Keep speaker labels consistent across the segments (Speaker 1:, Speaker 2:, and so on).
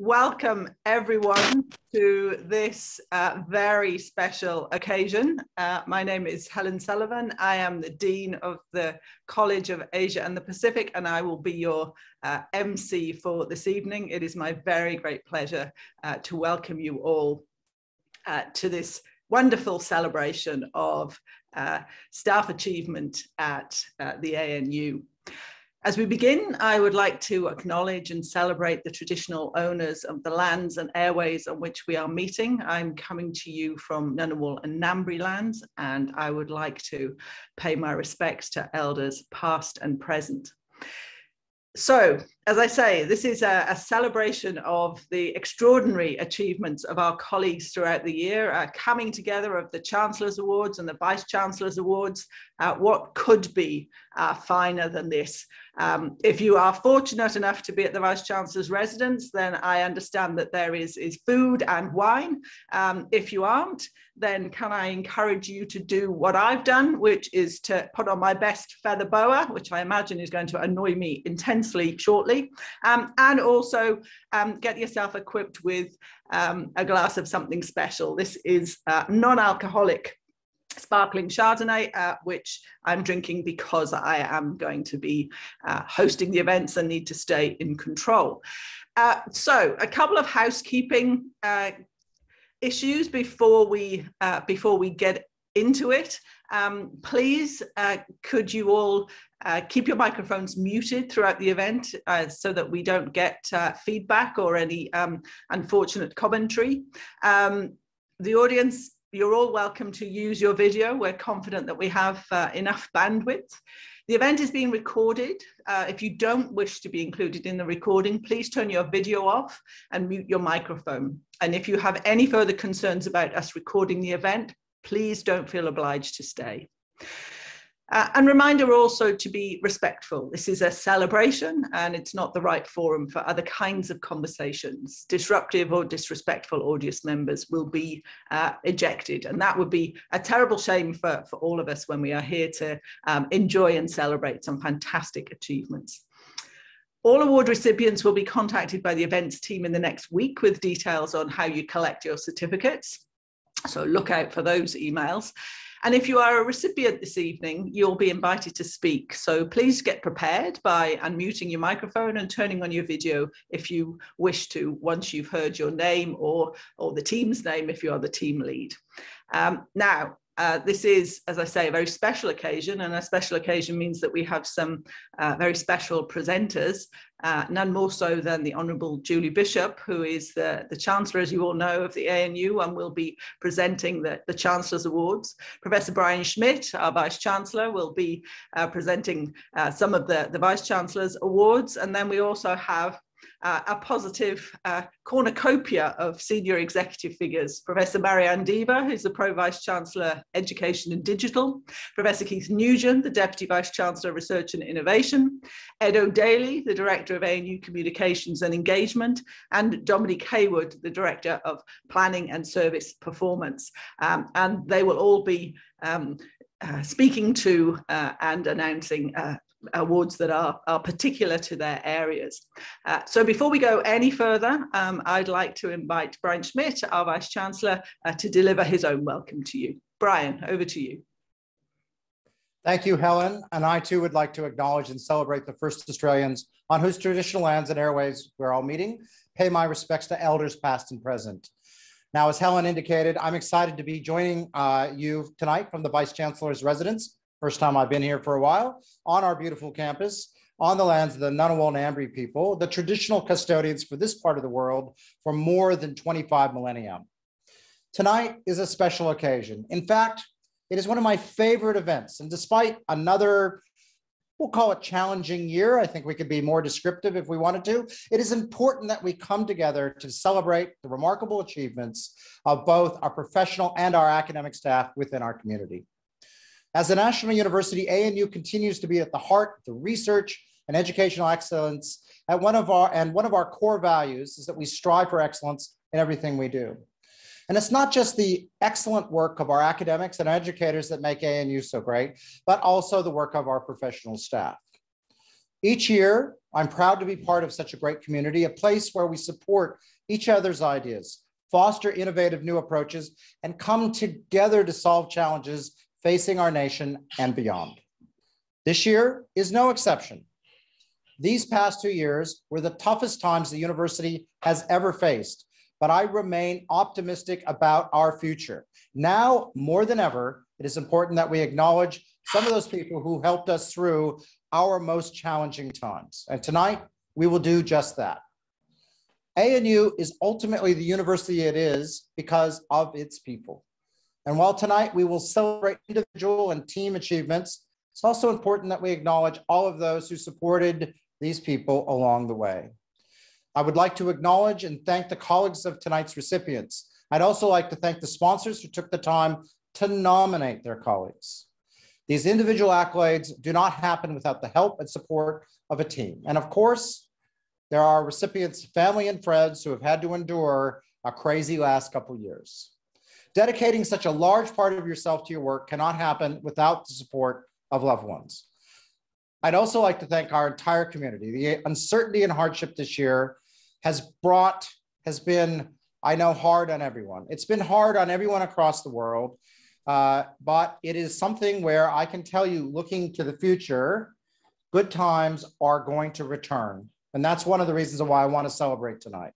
Speaker 1: welcome everyone to this uh, very special occasion. Uh, my name is Helen Sullivan. I am the Dean of the College of Asia and the Pacific, and I will be your uh, MC for this evening. It is my very great pleasure uh, to welcome you all uh, to this wonderful celebration of uh, staff achievement at the ANU. As we begin, I would like to acknowledge and celebrate the traditional owners of the lands and airways on which we are meeting. I'm coming to you from Ngunnawal and Ngambri lands, and I would like to pay my respects to elders past and present. So, as I say, this is a, a, celebration of the extraordinary achievements of our colleagues throughout the year, uh, coming together of the Chancellor's Awards and the Vice Chancellor's Awards. Uh, what could be uh, finer than this? Um, if you are fortunate enough to be at the Vice Chancellor's residence, then I understand that there is, is food and wine. Um, if you aren't, then can I encourage you to do what I've done, which is to put on my best feather boa, which I imagine is going to annoy me intensely shortly, um, and also um, get yourself equipped with um, a glass of something special. This is uh, non-alcoholic sparkling Chardonnay, uh, which I'm drinking because I am going to be uh, hosting the events and need to stay in control. Uh, so a couple of housekeeping uh, issues before we uh, before we get into it. Um, please, uh, could you all keep your microphones muted throughout the event so that we don't get feedback or any um, unfortunate commentary. Um, the audience, you're all welcome to use your video. We're confident that we have uh, enough bandwidth. The event is being recorded. Uh, if you don't wish to be included in the recording, please turn your video off and mute your microphone. And if you have any further concerns about us recording the event, please don't feel obliged to stay. Uh, and reminder also to be respectful. This is a celebration and it's not the right forum for other kinds of conversations. Disruptive or disrespectful audience members will be uh, ejected. And that would be a terrible shame for, for all of us when we are here to um, enjoy and celebrate some fantastic achievements. All award recipients will be contacted by the events team in the next week with details on how you collect your certificates. So look out for those emails. And if you are a recipient this evening, you'll be invited to speak. So please get prepared by unmuting your microphone and turning on your video if you wish to, once you've heard your name or, or the team's name if you are the team lead. Um, now, uh, this is, as I say, a very special occasion, and a special occasion means that we have some uh, very special presenters, uh, none more so than the Honourable Julie Bishop, who is the, the Chancellor, as you all know, of the ANU, and will be presenting the, the Chancellor's Awards. Professor Brian Schmidt, our Vice Chancellor, will be uh, presenting uh, some of the, the Vice Chancellor's Awards, and then we also have uh, a positive uh, cornucopia of senior executive figures. Professor Marianne Dever, who's the Pro Vice Chancellor, Education and Digital, Professor Keith Nugent, the Deputy Vice Chancellor, Research and Innovation, Ed O'Daly, the Director of ANU Communications and Engagement, and Dominique Haywood, the Director of Planning and Service Performance. Um, and they will all be um, uh, speaking to uh, and announcing uh, awards that are, are particular to their areas. Uh, so before we go any further, um, I'd like to invite Brian Schmidt, our Vice Chancellor, uh, to deliver his own welcome to you. Brian, over to you.
Speaker 2: Thank you, Helen. And I too would like to acknowledge and celebrate the first Australians on whose traditional lands and airways we're all meeting. Pay my respects to elders past and present. Now, as Helen indicated, I'm excited to be joining uh, you tonight from the Vice Chancellor's residence First time I've been here for a while on our beautiful campus on the lands of the Ngunnawal people, the traditional custodians for this part of the world for more than 25 millennia. Tonight is a special occasion. In fact, it is one of my favorite events. And despite another, we'll call it challenging year, I think we could be more descriptive if we wanted to, it is important that we come together to celebrate the remarkable achievements of both our professional and our academic staff within our community. As a national university, ANU continues to be at the heart of the research and educational excellence. At one of our, and one of our core values is that we strive for excellence in everything we do. And it's not just the excellent work of our academics and educators that make ANU so great, but also the work of our professional staff. Each year, I'm proud to be part of such a great community, a place where we support each other's ideas, foster innovative new approaches, and come together to solve challenges facing our nation and beyond. This year is no exception. These past two years were the toughest times the university has ever faced, but I remain optimistic about our future. Now, more than ever, it is important that we acknowledge some of those people who helped us through our most challenging times. And tonight, we will do just that. ANU is ultimately the university it is because of its people. And while tonight we will celebrate individual and team achievements, it's also important that we acknowledge all of those who supported these people along the way. I would like to acknowledge and thank the colleagues of tonight's recipients. I'd also like to thank the sponsors who took the time to nominate their colleagues. These individual accolades do not happen without the help and support of a team. And of course, there are recipients, family and friends who have had to endure a crazy last couple years. Dedicating such a large part of yourself to your work cannot happen without the support of loved ones. I'd also like to thank our entire community. The uncertainty and hardship this year has brought, has been, I know, hard on everyone. It's been hard on everyone across the world, uh, but it is something where I can tell you, looking to the future, good times are going to return. And that's one of the reasons why I want to celebrate tonight.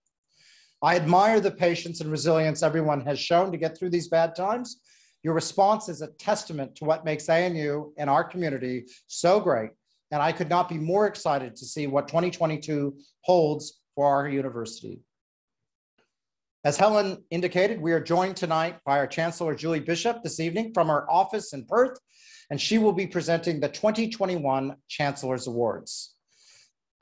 Speaker 2: I admire the patience and resilience everyone has shown to get through these bad times. Your response is a testament to what makes ANU and our community so great and I could not be more excited to see what 2022 holds for our university. As Helen indicated, we are joined tonight by our Chancellor Julie Bishop this evening from her office in Perth, and she will be presenting the 2021 Chancellor's Awards.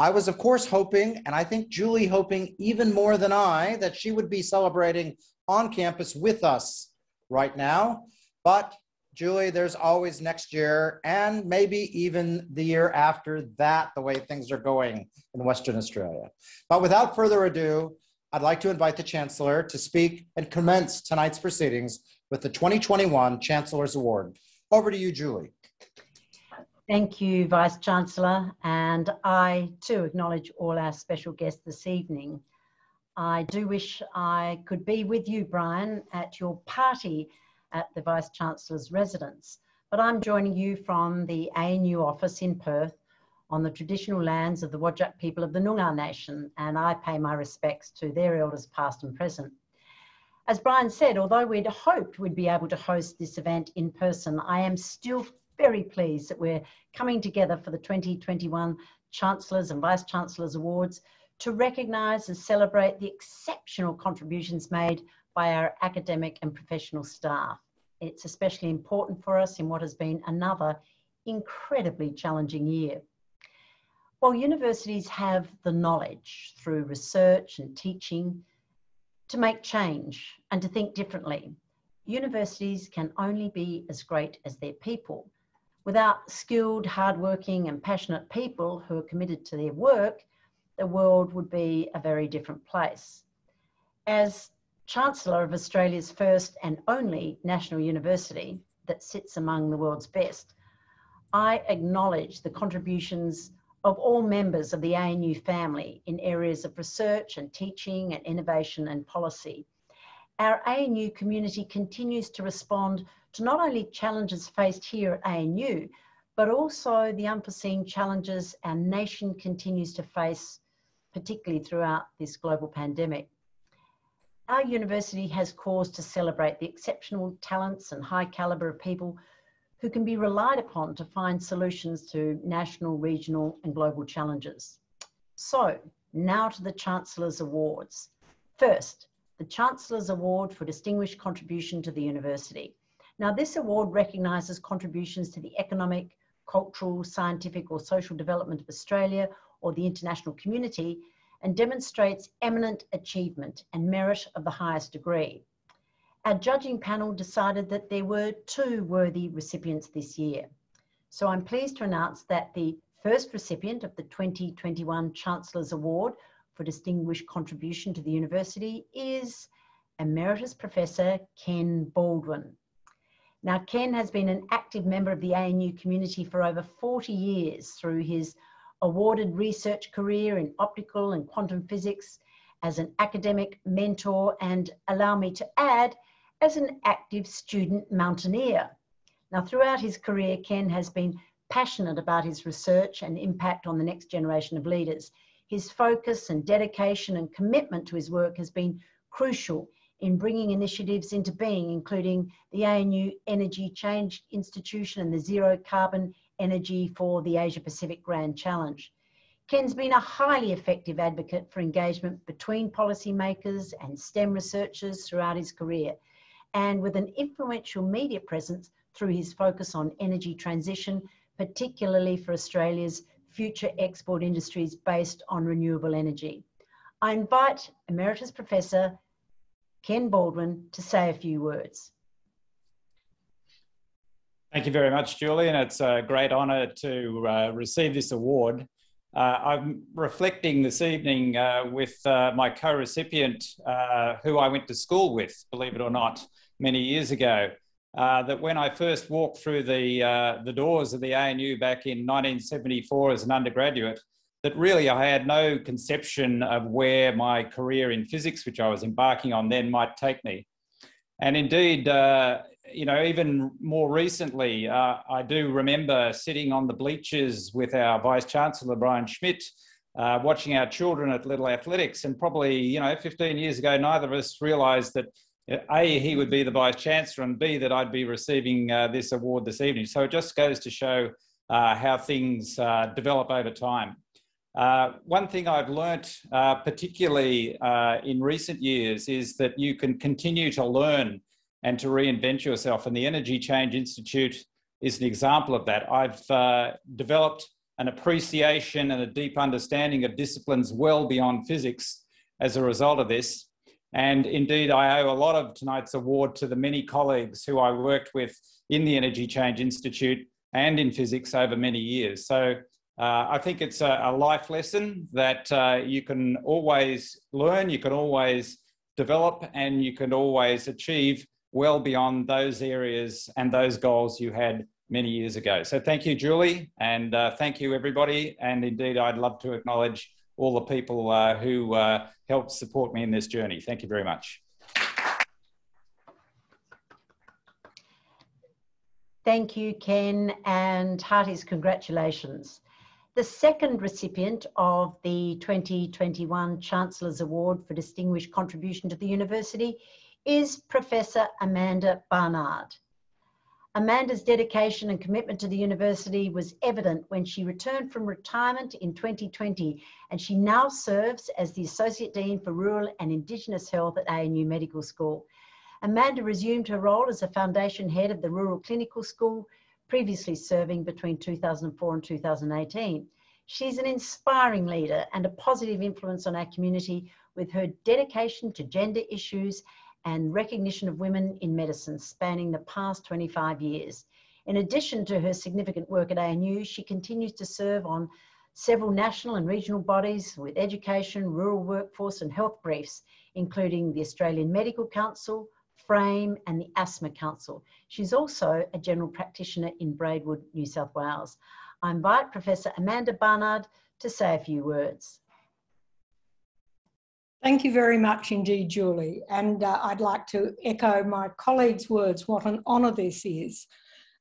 Speaker 2: I was, of course, hoping, and I think Julie hoping even more than I, that she would be celebrating on campus with us right now, but Julie, there's always next year and maybe even the year after that, the way things are going in Western Australia. But without further ado, I'd like to invite the Chancellor to speak and commence tonight's proceedings with the 2021 Chancellor's Award. Over to you, Julie.
Speaker 3: Thank you, Vice Chancellor. And I too acknowledge all our special guests this evening. I do wish I could be with you, Brian, at your party at the Vice Chancellor's residence. But I'm joining you from the ANU office in Perth on the traditional lands of the Whadjuk people of the Noongar Nation, and I pay my respects to their elders past and present. As Brian said, although we'd hoped we'd be able to host this event in person, I am still very pleased that we're coming together for the 2021 Chancellors and Vice Chancellors Awards to recognise and celebrate the exceptional contributions made by our academic and professional staff. It's especially important for us in what has been another incredibly challenging year. While universities have the knowledge through research and teaching to make change and to think differently, universities can only be as great as their people. Without skilled, hardworking, and passionate people who are committed to their work, the world would be a very different place. As Chancellor of Australia's first and only national university that sits among the world's best, I acknowledge the contributions of all members of the ANU family in areas of research and teaching and innovation and policy. Our ANU community continues to respond to not only challenges faced here at ANU, but also the unforeseen challenges our nation continues to face, particularly throughout this global pandemic. Our university has cause to celebrate the exceptional talents and high calibre of people who can be relied upon to find solutions to national, regional and global challenges. So now to the Chancellor's Awards. First, the Chancellor's Award for Distinguished Contribution to the University. Now this award recognises contributions to the economic, cultural, scientific or social development of Australia or the international community and demonstrates eminent achievement and merit of the highest degree. Our judging panel decided that there were two worthy recipients this year. So I'm pleased to announce that the first recipient of the 2021 Chancellor's Award for Distinguished Contribution to the University is Emeritus Professor Ken Baldwin. Now, Ken has been an active member of the ANU community for over 40 years through his awarded research career in optical and quantum physics, as an academic mentor, and allow me to add, as an active student mountaineer. Now, throughout his career, Ken has been passionate about his research and impact on the next generation of leaders. His focus and dedication and commitment to his work has been crucial in bringing initiatives into being, including the ANU Energy Change Institute and the Zero Carbon Energy for the Asia Pacific Grand Challenge. Ken's been a highly effective advocate for engagement between policymakers and STEM researchers throughout his career, and with an influential media presence through his focus on energy transition, particularly for Australia's future export industries based on renewable energy. I invite Emeritus Professor Ken Baldwin to say a few words.
Speaker 4: Thank you very much, Julian. It's a great honour to uh, receive this award. Uh, I'm reflecting this evening uh, with uh, my co-recipient, uh, who I went to school with, believe it or not, many years ago. Uh, that when I first walked through the, the doors of the ANU back in 1974 as an undergraduate, that really I had no conception of where my career in physics, which I was embarking on then, might take me. And indeed, uh, you know, even more recently, uh, I do remember sitting on the bleachers with our Vice Chancellor, Brian Schmidt, uh, watching our children at Little Athletics. And probably, you know, 15 years ago, neither of us realized that a, he would be the Vice Chancellor, and B, that I'd be receiving uh, this award this evening. So it just goes to show uh, how things uh, develop over time. Uh, one thing I've learnt, uh, particularly uh, in recent years, is that you can continue to learn and to reinvent yourself. And the Energy Change Institute is an example of that. I've developed an appreciation and a deep understanding of disciplines well beyond physics as a result of this. And indeed, I owe a lot of tonight's award to the many colleagues who I worked with in the Energy Change Institute and in physics over many years. So uh, I think it's a, a life lesson that uh, you can always learn, you can always develop, and you can always achieve well beyond those areas and those goals you had many years ago. So thank you, Julie, and uh, thank you, everybody. And indeed, I'd love to acknowledge all the people uh, who uh, helped support me in this journey. Thank you very much.
Speaker 3: Thank you, Ken, and heartiest congratulations. The second recipient of the 2021 Chancellor's Award for Distinguished Contribution to the University is Professor Amanda Barnard. Amanda's dedication and commitment to the university was evident when she returned from retirement in 2020, and she now serves as the Associate Dean for Rural and Indigenous Health at ANU Medical School. Amanda resumed her role as a foundation head of the Rural Clinical School, previously serving between 2004 and 2018. She's an inspiring leader and a positive influence on our community with her dedication to gender issues and recognition of women in medicine spanning the past 25 years. In addition to her significant work at ANU, she continues to serve on several national and regional bodies with education, rural workforce and health briefs, including the Australian Medical Council, FRAME and the Asthma Council. She's also a general practitioner in Braidwood, New South Wales. I invite Professor Amanda Barnard to say a few words.
Speaker 5: Thank you very much indeed, Julie. And uh, I'd like to echo my colleagues' words, what an honour this is.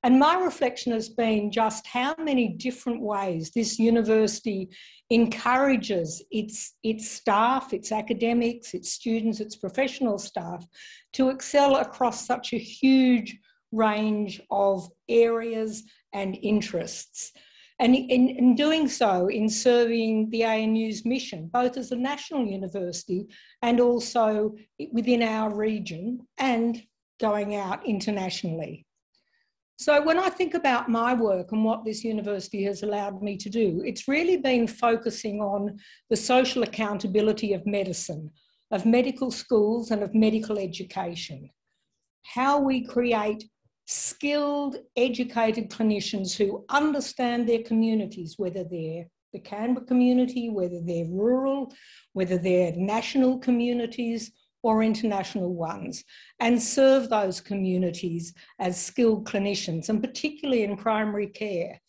Speaker 5: And my reflection has been just how many different ways this university encourages its, its staff, its academics, its students, its professional staff to excel across such a huge range of areas and interests. And in, in, doing so, in serving the ANU's mission, both as a national university and also within our region and going out internationally. So when I think about my work and what this university has allowed me to do, it's really been focusing on the social accountability of medicine, of medical schools and of medical education. How we create skilled, educated clinicians who understand their communities, whether they're the Canberra community, whether they're rural, whether they're national communities or international ones, and serve those communities as skilled clinicians, and particularly in primary care.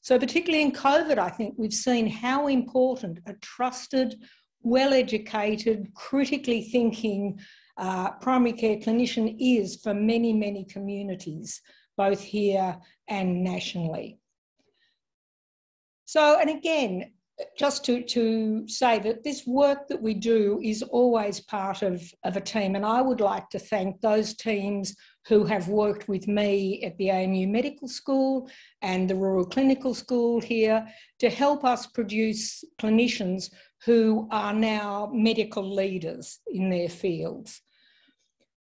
Speaker 5: So, particularly in COVID, I think we've seen how important a trusted, well educated, critically thinking uh, primary care clinician is for many, many communities, both here and nationally. So, and again, just to, to say that this work that we do is always part of, of a team. And I would like to thank those teams who have worked with me at the ANU Medical School and the Rural Clinical School here to help us produce clinicians who are now medical leaders in their fields.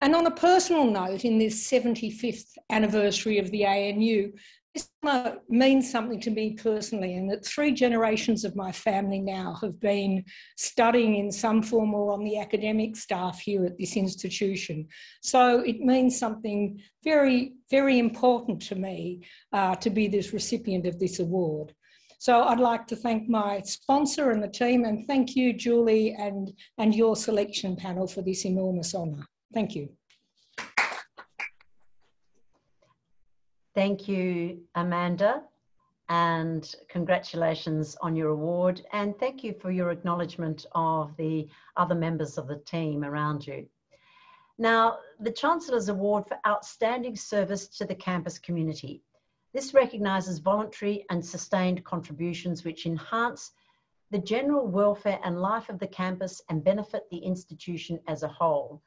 Speaker 5: And on a personal note, in this 75th anniversary of the ANU, this means something to me personally, and that three generations of my family now have been studying in some form or on the academic staff here at this institution. So it means something very, very important to me uh, to be this recipient of this award. So I'd like to thank my sponsor and the team, and thank you, Julie, and, and your selection panel for this enormous honour. Thank you.
Speaker 3: Thank you, Amanda, and congratulations on your award. And thank you for your acknowledgement of the other members of the team around you. Now, the Chancellor's Award for Outstanding Service to the Campus Community. This recognises voluntary and sustained contributions which enhance the general welfare and life of the campus and benefit the institution as a whole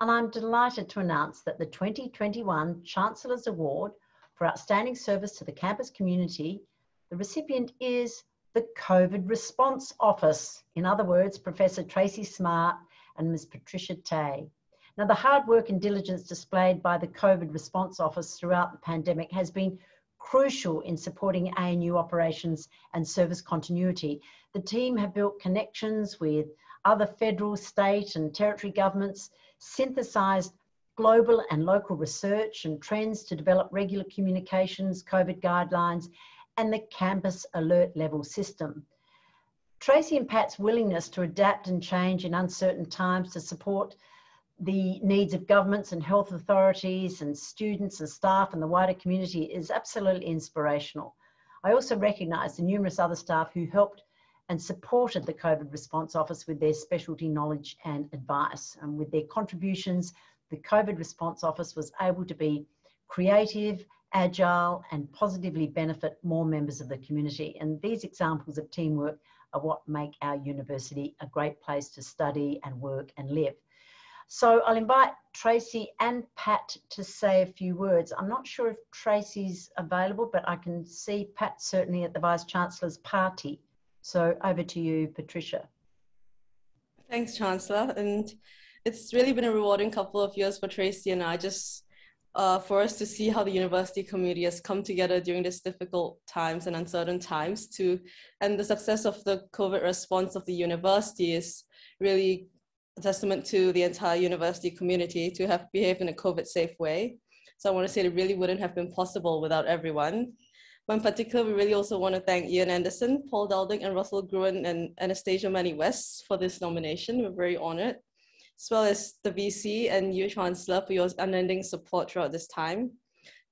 Speaker 3: and I'm delighted to announce that the 2021 Chancellor's Award for Outstanding Service to the Campus Community, the recipient is the COVID Response Office. In other words, Professor Tracy Smart and Ms. Patricia Tay. Now, the hard work and diligence displayed by the COVID Response Office throughout the pandemic has been crucial in supporting ANU operations and service continuity. The team have built connections with other federal, state, and territory governments synthesized global and local research and trends to develop regular communications, COVID guidelines, and the campus alert level system. Tracy and Pat's willingness to adapt and change in uncertain times to support the needs of governments and health authorities and students and staff and the wider community is absolutely inspirational. I also recognise the numerous other staff who helped and supported the COVID Response Office with their specialty knowledge and advice. And with their contributions, the COVID Response Office was able to be creative, agile, and positively benefit more members of the community. And these examples of teamwork are what make our university a great place to study and work and live. So I'll invite Tracy and Pat to say a few words. I'm not sure if Tracy's available, but I can see Pat certainly at the Vice Chancellor's party. So over to you, Patricia.
Speaker 6: Thanks, Chancellor. And it's really been a rewarding couple of years for Tracy and I, just uh, for us to see how the university community has come together during these difficult times and uncertain times to, and the success of the COVID response of the university is really a testament to the entire university community to have behaved in a COVID safe way. So I want to say it really wouldn't have been possible without everyone. But in particular, we really also want to thank Ian Anderson, Paul Dowding, and Russell Gruen and Anastasia Manny West for this nomination. We're very honored, as well as the VC and you, Chancellor, for your unending support throughout this time.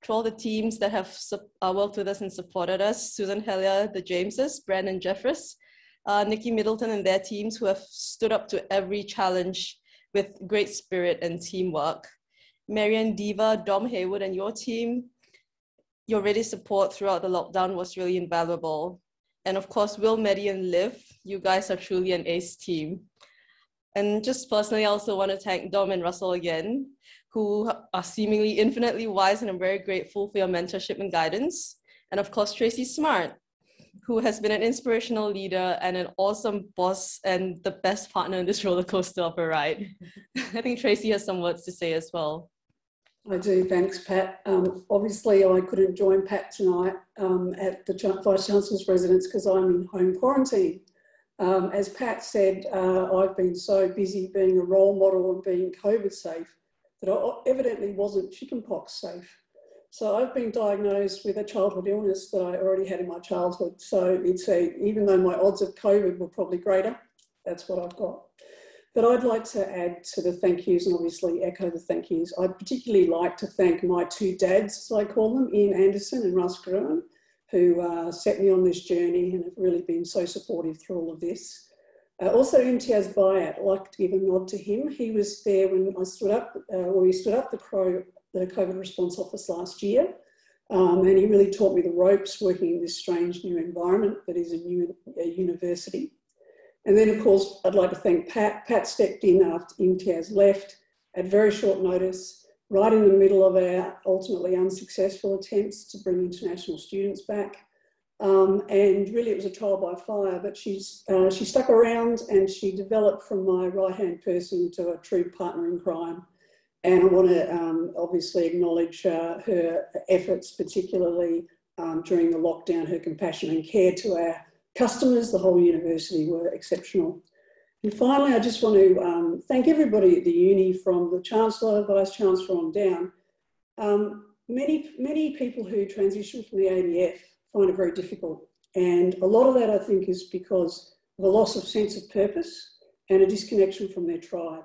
Speaker 6: To all the teams that have uh, worked with us and supported us, Susan Heller, the Jameses, Brandon Jeffers, uh, Nikki Middleton and their teams who have stood up to every challenge with great spirit and teamwork. Marianne Dever, Dom Haywood and your team, your ready support throughout the lockdown was really invaluable. And of course, Will, Medi, and Liv, you guys are truly an ace team. And just personally, I also want to thank Dom and Russell again, who are seemingly infinitely wise, and I'm very grateful for your mentorship and guidance. And of course, Tracy Smart, who has been an inspirational leader and an awesome boss and the best partner in this roller coaster of a ride. I think Tracy has some words to say as well.
Speaker 7: I do, thanks, Pat. Um, obviously, I couldn't join Pat tonight um, at the Vice Chancellor's residence because I'm in home quarantine. Um, as Pat said, uh, I've been so busy being a role model and being COVID safe that I evidently wasn't chickenpox safe. So I've been diagnosed with a childhood illness that I already had in my childhood. So it's a, even though my odds of COVID were probably greater, that's what I've got. But I'd like to add to the thank yous and obviously echo the thank yous. I'd particularly like to thank my two dads, as I call them, Ian Anderson and Russ Gruen, who uh, set me on this journey and have really been so supportive through all of this. Uh, also, Imtiaz Bayat, I'd like to give a nod to him. He was there when I stood up, uh, or we stood up the, the COVID response office last year. Um, and he really taught me the ropes working in this strange new environment that is a, new, a university. And then, of course, I'd like to thank Pat. Pat stepped in after Imtiaz left at very short notice, right in the middle of our ultimately unsuccessful attempts to bring international students back. Um, and really, it was a trial by fire, but she's, uh, she stuck around and she developed from my right hand person to a true partner in crime. And I want to um, obviously acknowledge uh, her efforts, particularly um, during the lockdown, her compassion and care to our customers, the whole university were exceptional. And finally, I just want to um, thank everybody at the uni from the Chancellor, Vice Chancellor on down. Um, many, many people who transition from the ADF find it very difficult. And a lot of that, I think, is because of a loss of sense of purpose and a disconnection from their tribe.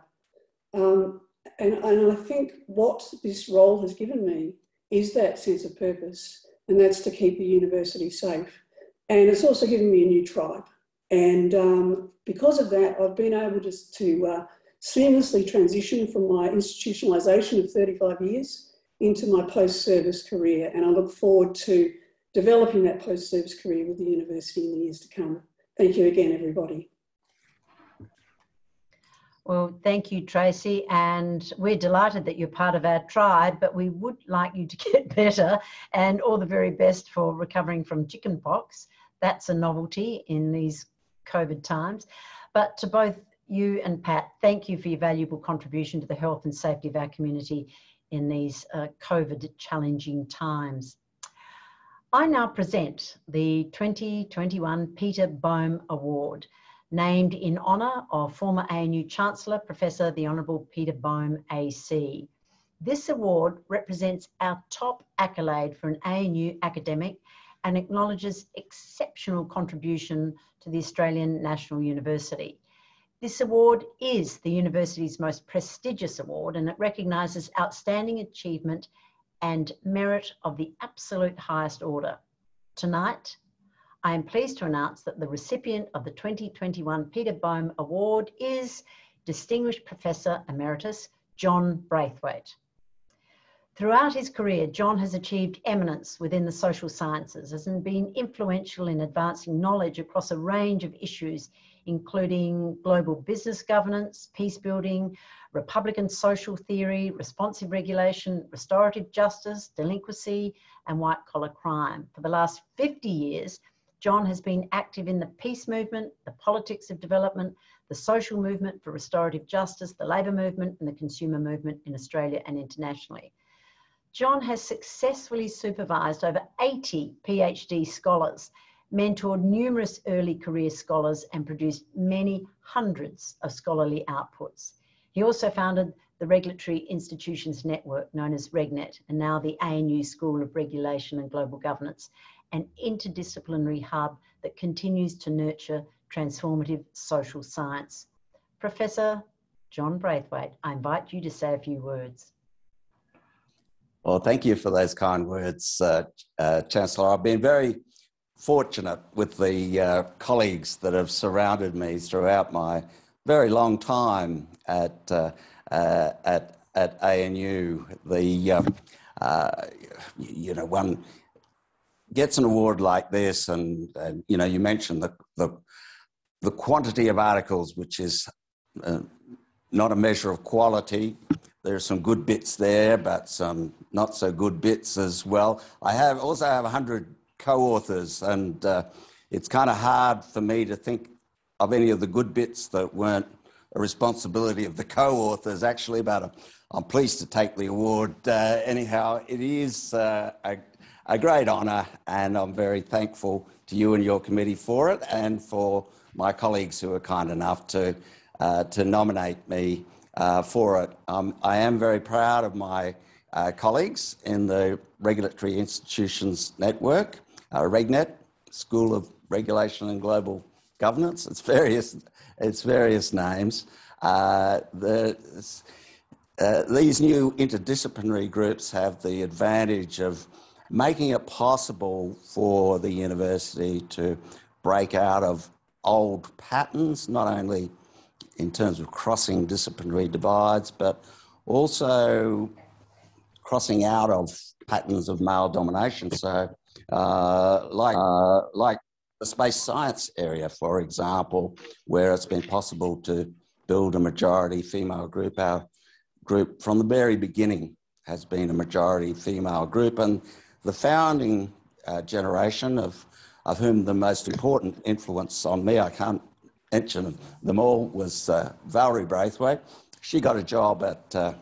Speaker 7: Um, and, and I think what this role has given me is that sense of purpose, and that's to keep the university safe. And it's also given me a new tribe. And um, because of that, I've been able to, to uh, seamlessly transition from my institutionalisation of 35 years into my post-service career. And I look forward to developing that post-service career with the university in the years to come. Thank you again, everybody.
Speaker 3: Well, thank you, Tracy. And we're delighted that you're part of our tribe, but we would like you to get better and all the very best for recovering from chickenpox. That's a novelty in these COVID times. But to both you and Pat, thank you for your valuable contribution to the health and safety of our community in these uh, COVID challenging times. I now present the 2021 Peter Baume Award, named in honour of former ANU Chancellor, Professor the Honourable Peter Baume AC. This award represents our top accolade for an ANU academic and acknowledges exceptional contribution to the Australian National University. This award is the university's most prestigious award and it recognises outstanding achievement and merit of the absolute highest order. Tonight, I am pleased to announce that the recipient of the 2021 Peter Baume Award is Distinguished Professor Emeritus John Braithwaite. Throughout his career, John has achieved eminence within the social sciences and been influential in advancing knowledge across a range of issues, including global business governance, peace building, Republican social theory, responsive regulation, restorative justice, delinquency, and white collar crime. For the last 50 years, John has been active in the peace movement, the politics of development, the social movement for restorative justice, the labour movement, and the consumer movement in Australia and internationally. John has successfully supervised over 80 PhD scholars, mentored numerous early career scholars, and produced many hundreds of scholarly outputs. He also founded the Regulatory Institutions Network, known as RegNet, and now the ANU School of Regulation and Global Governance, an interdisciplinary hub that continues to nurture transformative social science. Professor John Braithwaite, I invite you to say a few words.
Speaker 8: Well, thank you for those kind words, uh, uh, Chancellor. I've been very fortunate with the uh, colleagues that have surrounded me throughout my very long time at uh, uh, at at ANU. The um, uh, you know one gets an award like this, and, and you know you mentioned the, the the quantity of articles, which is not a measure of quality. There's some good bits there, but some not so good bits as well. I have also have 100 co-authors, and uh, it's kind of hard for me to think of any of the good bits that weren't a responsibility of the co-authors. Actually, but I'm pleased to take the award. Uh, anyhow, it is uh, a, a great honour, and I'm very thankful to you and your committee for it, and for my colleagues who are kind enough to uh, to nominate me uh, for it. Um, I am very proud of my uh, colleagues in the Regulatory Institutions Network, uh, RegNet, School of Regulation and Global Governance. It's various, it's various names. Uh, the, uh, these new interdisciplinary groups have the advantage of making it possible for the university to break out of old patterns, not only in terms of crossing disciplinary divides, but also crossing out of patterns of male domination. So, uh, like, uh, like the space science area, for example, where it's been possible to build a majority female group. Our group from the very beginning has been a majority female group, and the founding uh, generation of of whom the most important influence on me, I can't mention them all, was uh, Valerie Braithwaite. She got a job at, uh,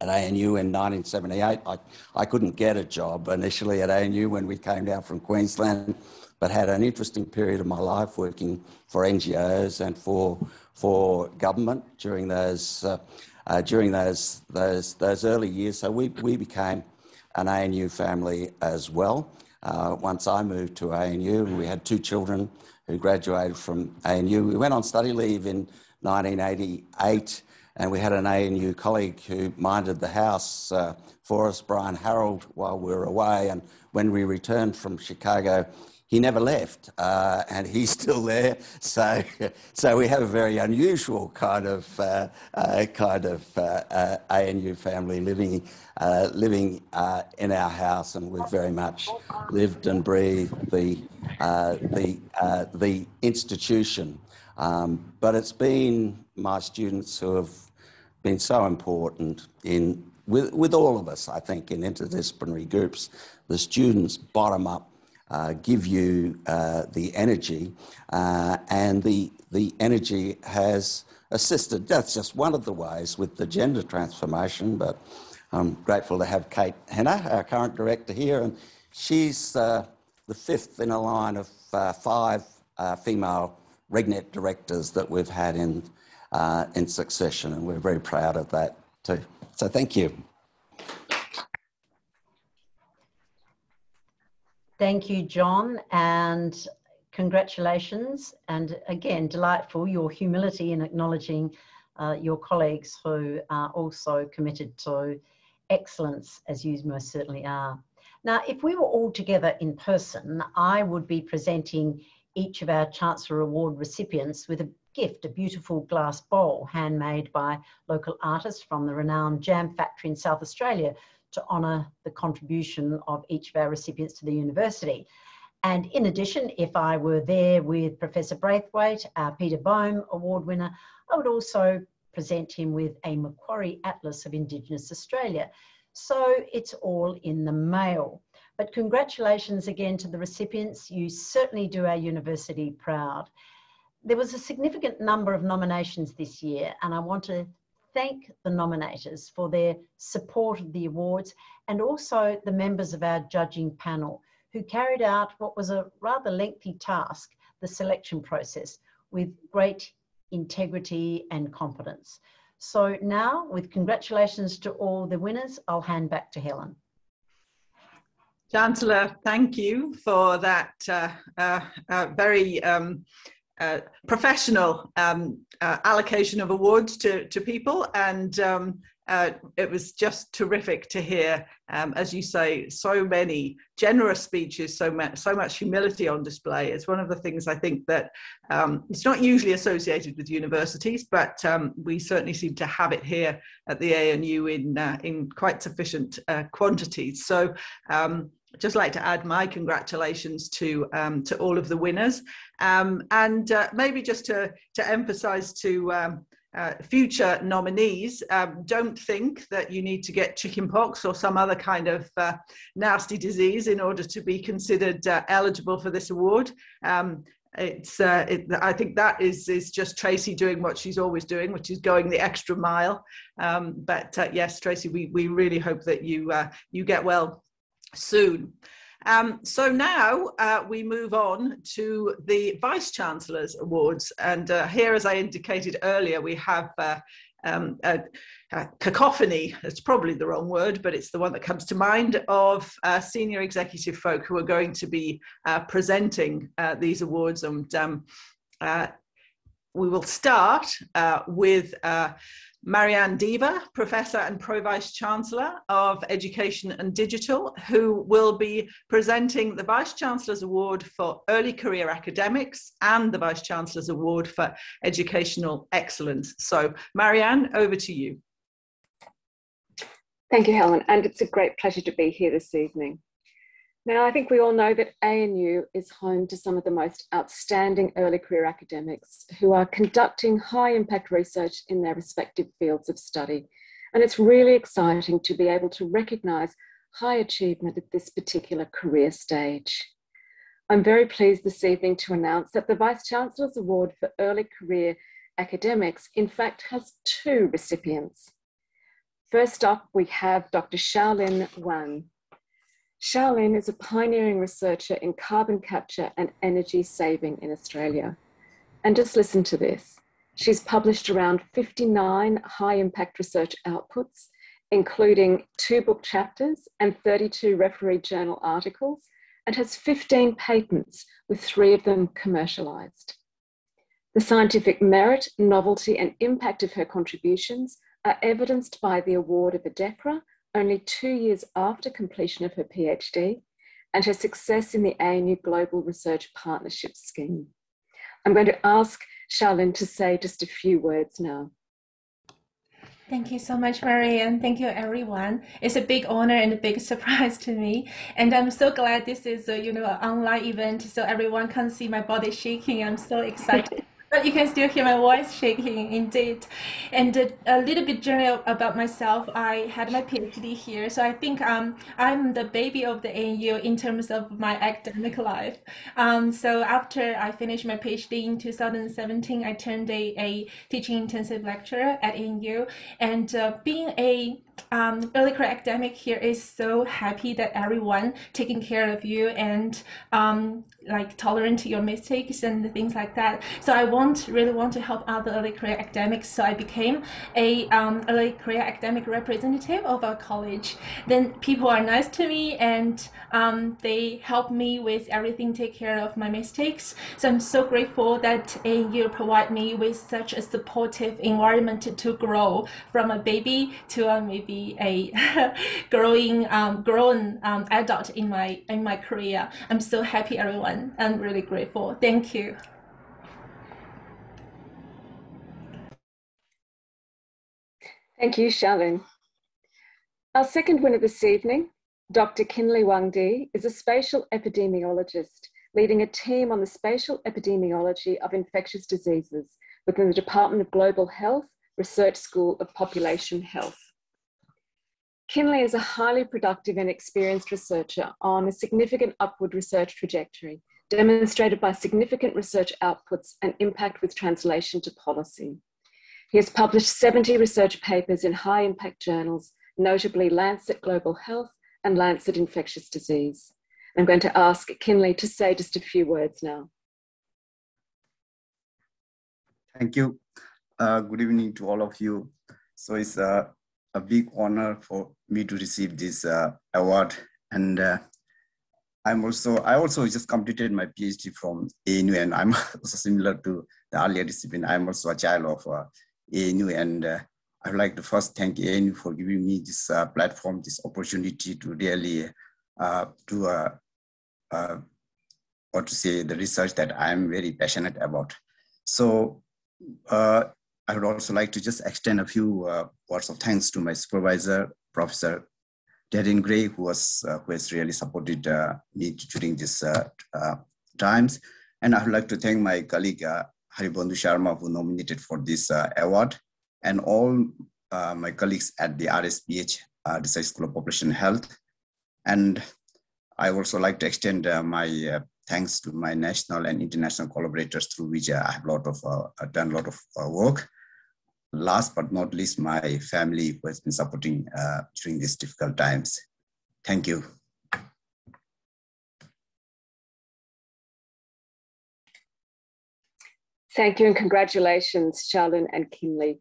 Speaker 8: at ANU in 1978. I, I couldn't get a job initially at ANU when we came down from Queensland, but had an interesting period of my life working for NGOs and for, for government during those, uh, uh, during those, those, those early years. So we, we became an ANU family as well. Uh, once I moved to ANU, we had two children who graduated from ANU. We went on study leave in 1988, and we had an ANU colleague who minded the house uh, for us, Brian Harold, while we were away. And when we returned from Chicago, he never left, uh, and he's still there. So, so we have a very unusual kind of uh, uh, kind of uh, uh, ANU family living uh, living in our house, and we've very much lived and breathed the the the institution. Um, but it's been my students who have been so important in with with all of us. I think in interdisciplinary groups, the students bottom up uh, give you uh, the energy, uh, and the, the energy has assisted. That's just one of the ways with the gender transformation, but I'm grateful to have Kate Henne, our current director, here, and she's uh, the fifth in a line of uh, five female RegNet directors that we've had in, in succession, and we're very proud of that too. So thank you.
Speaker 3: Thank you, John, and congratulations. And again, delightful your humility in acknowledging uh, your colleagues who are also committed to excellence, as you most certainly are. Now, if we were all together in person, I would be presenting each of our Chancellor Award recipients with a gift, a beautiful glass bowl handmade by local artists from the renowned Jam Factory in South Australia to honour the contribution of each of our recipients to the university. And in addition, if I were there with Professor Braithwaite, our Peter Baume Award winner, I would also present him with a Macquarie Atlas of Indigenous Australia. So it's all in the mail. But congratulations again to the recipients. You certainly do our university proud. There was a significant number of nominations this year, and I want to thank the nominators for their support of the awards and also the members of our judging panel who carried out what was a rather lengthy task, the selection process, with great integrity and competence. So now, with congratulations to all the winners, I'll hand back to Helen.
Speaker 1: Chancellor, thank you for that uh, uh, uh, very um, professional um, uh, allocation of awards to, to people. And um, uh, it was just terrific to hear, um, as you say, so many generous speeches, so much, so much humility on display. It's one of the things I think that um, it's not usually associated with universities, but um, we certainly seem to have it here at the ANU in, uh, in quite sufficient uh, quantities. So um, just like to add my congratulations to um, to all of the winners, um, and uh, maybe just to to emphasise to um, uh, future nominees, um, don't think that you need to get chickenpox or some other kind of uh, nasty disease in order to be considered uh, eligible for this award. Um, it's uh, it, I think that is is just Tracy doing what she's always doing, which is going the extra mile. Um, but uh, yes, Tracy, we we really hope that you you get well soon. Um, so now uh, we move on to the Vice Chancellor's Awards. And uh, here, as I indicated earlier, we have uh, um, a, a, cacophony, it's probably the wrong word, but it's the one that comes to mind, of uh, senior executive folk who are going to be uh, presenting uh, these awards. And um, we will start with Marianne Dever, Professor and Pro Vice Chancellor of Education and Digital, who will be presenting the Vice Chancellor's Award for Early Career Academics and the Vice Chancellor's Award for Educational Excellence. So, Marianne, over to you.
Speaker 9: Thank you, Helen, and it's a great pleasure to be here this evening. Now, I think we all know that ANU is home to some of the most outstanding early career academics who are conducting high impact research in their respective fields of study. And it's really exciting to be able to recognise high achievement at this particular career stage. I'm very pleased this evening to announce that the Vice Chancellor's Award for Early Career Academics, in fact, has two recipients. First up, we have Dr. Xiaolin Wang, Xiaolin is a pioneering researcher in carbon capture and energy saving in Australia. And just listen to this. She's published around 59 high impact research outputs, including two book chapters and 32 referee journal articles, and has 15 patents, with three of them commercialised. The scientific merit, novelty, and impact of her contributions are evidenced by the award of a DECRA only two years after completion of her PhD and her success in the ANU Global Research Partnership Scheme. I'm going to ask Xiaolin to say just a few words now.
Speaker 10: Thank you so much, Marianne. Thank you, everyone. It's a big honor and a big surprise to me. And I'm so glad this is a, you know, an online event so everyone can see my body shaking. I'm so excited but you can still hear my voice shaking indeed. And a little bit general about myself, I had my PhD here, so I think um, I'm the baby of the ANU in terms of my academic life. Um, so after I finished my PhD in 2017, I turned a, a teaching intensive lecturer at ANU, and uh, being a um, early career academic here is so happy that everyone taking care of you and um, like tolerant to your mistakes and things like that. So I want really want to help other early career academics. So I became a um, early career academic representative of our college. Then people are nice to me and um, they help me with everything, take care of my mistakes. So I'm so grateful that ANU provide me with such a supportive environment to, grow from a baby to a maybe a growing um, grown um, adult in my in my career. I'm so happy everyone everyone. I'm really grateful. Thank you.
Speaker 9: Thank you, Xiaolin. Our second winner this evening, Dr. Kinley Wangdi, is a spatial epidemiologist leading a team on the spatial epidemiology of infectious diseases within the Department of Global Health Research School of Population Health. Kinley is a highly productive and experienced researcher on a significant upward research trajectory, demonstrated by significant research outputs and impact with translation to policy. He has published 70 research papers in high impact journals, notably Lancet Global Health and Lancet Infectious Disease. I'm going to ask Kinley to say just a few words now.
Speaker 11: Thank you. Uh, good evening to all of you. So it's uh, a big honor for me to receive this uh, award. And uh, I'm also, I also just completed my PhD from ANU and I'm also similar to the earlier discipline. I'm also a child of uh, ANU and uh, I'd like to first thank ANU for giving me this uh, platform, this opportunity to really uh, do a, or to say the research that I'm very passionate about. So I would also like to just extend a few uh, words of thanks to my supervisor, Professor Darren Gray, who was uh, who has really supported uh, me during these uh, uh, times. And I would like to thank my colleague uh, Haribandhu Sharma, who nominated for this award, and all my colleagues at the RSPH Research School of Population Health. And I also like to extend my thanks to my national and international collaborators through which I have lot of uh, done a lot of uh, work last but not least, my family who has been supporting uh, during these difficult times. Thank you.
Speaker 9: Thank you and congratulations, Xiaolin and Kinley.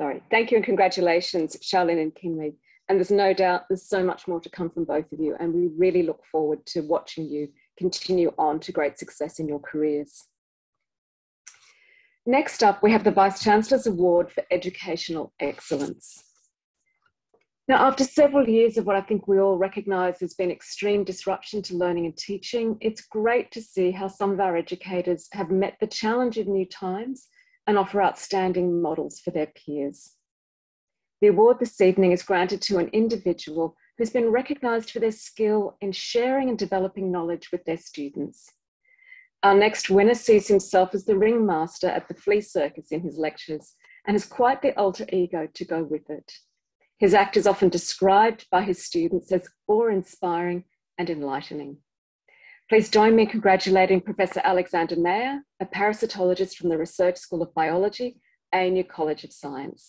Speaker 9: Sorry, thank you and congratulations, Xiaolin and Kinley. And there's no doubt there's so much more to come from both of you. And we really look forward to watching you continue on to great success in your careers. Next up, we have the Vice Chancellor's Award for Educational Excellence. Now, after several years of what I think we all recognise has been extreme disruption to learning and teaching, it's great to see how some of our educators have met the challenge of new times and offer outstanding models for their peers. The award this evening is granted to an individual who's been recognised for their skill in sharing and developing knowledge with their students. Our next winner sees himself as the ringmaster at the flea circus in his lectures and has quite the alter ego to go with it. His act is often described by his students as awe-inspiring and enlightening. Please join me in congratulating Professor Alexander Maier, a parasitologist from the Research School of Biology, ANU College of Science.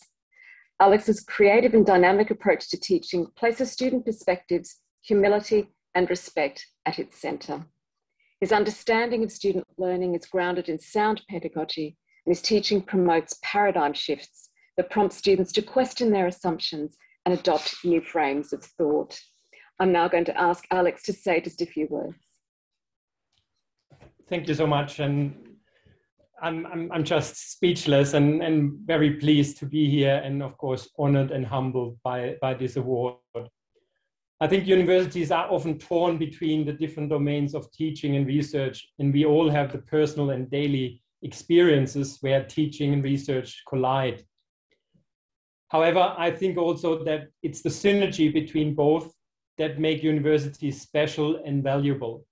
Speaker 9: Alex's creative and dynamic approach to teaching places student perspectives, humility, and respect at its centre. His understanding of student learning is grounded in sound pedagogy, and his teaching promotes paradigm shifts that prompt students to question their assumptions and adopt new frames of thought. I'm now going to ask Alex to say just a few words.
Speaker 12: Thank you so much. And I'm, I'm, I'm just speechless and, and very pleased to be here and of course honored and humbled by, by this award. I think universities are often torn between the different domains of teaching and research, and we all have the personal and daily experiences where teaching and research collide. However, I think also that it's the synergy between both that make universities special and valuable.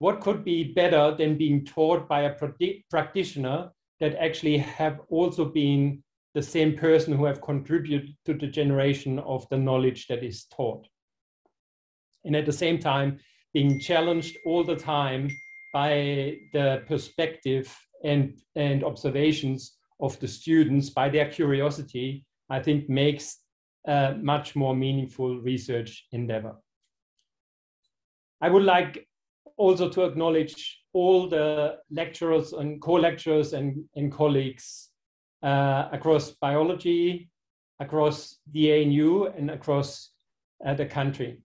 Speaker 12: What could be better than being taught by a practitioner that actually have also been the same person who have contributed to the generation of the knowledge that is taught. And at the same time, being challenged all the time by the perspective and, and observations of the students by their curiosity, I think makes a much more meaningful research endeavor. I would like also to acknowledge all the lecturers and co-lecturers and, and colleagues uh, across biology, across the ANU and across uh, the country.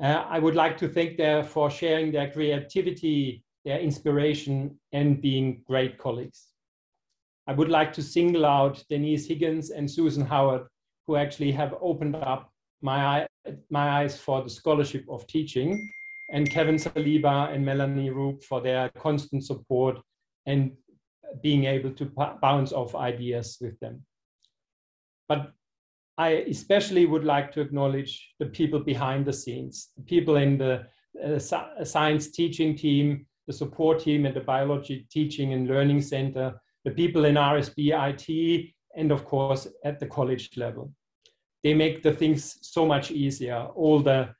Speaker 12: Uh, I would like to thank them for sharing their creativity, their inspiration, and being great colleagues. I would like to single out Denise Higgins and Susan Howard, who actually have opened up my, my eyes for the scholarship of teaching, and Kevin Saliba and Melanie Roop for their constant support and being able to bounce off ideas with them. But I especially would like to acknowledge the people behind the scenes, the people in the uh, science teaching team, the support team at the biology teaching and learning center, the people in RSB IT, and of course at the college level. They make the things so much easier. All the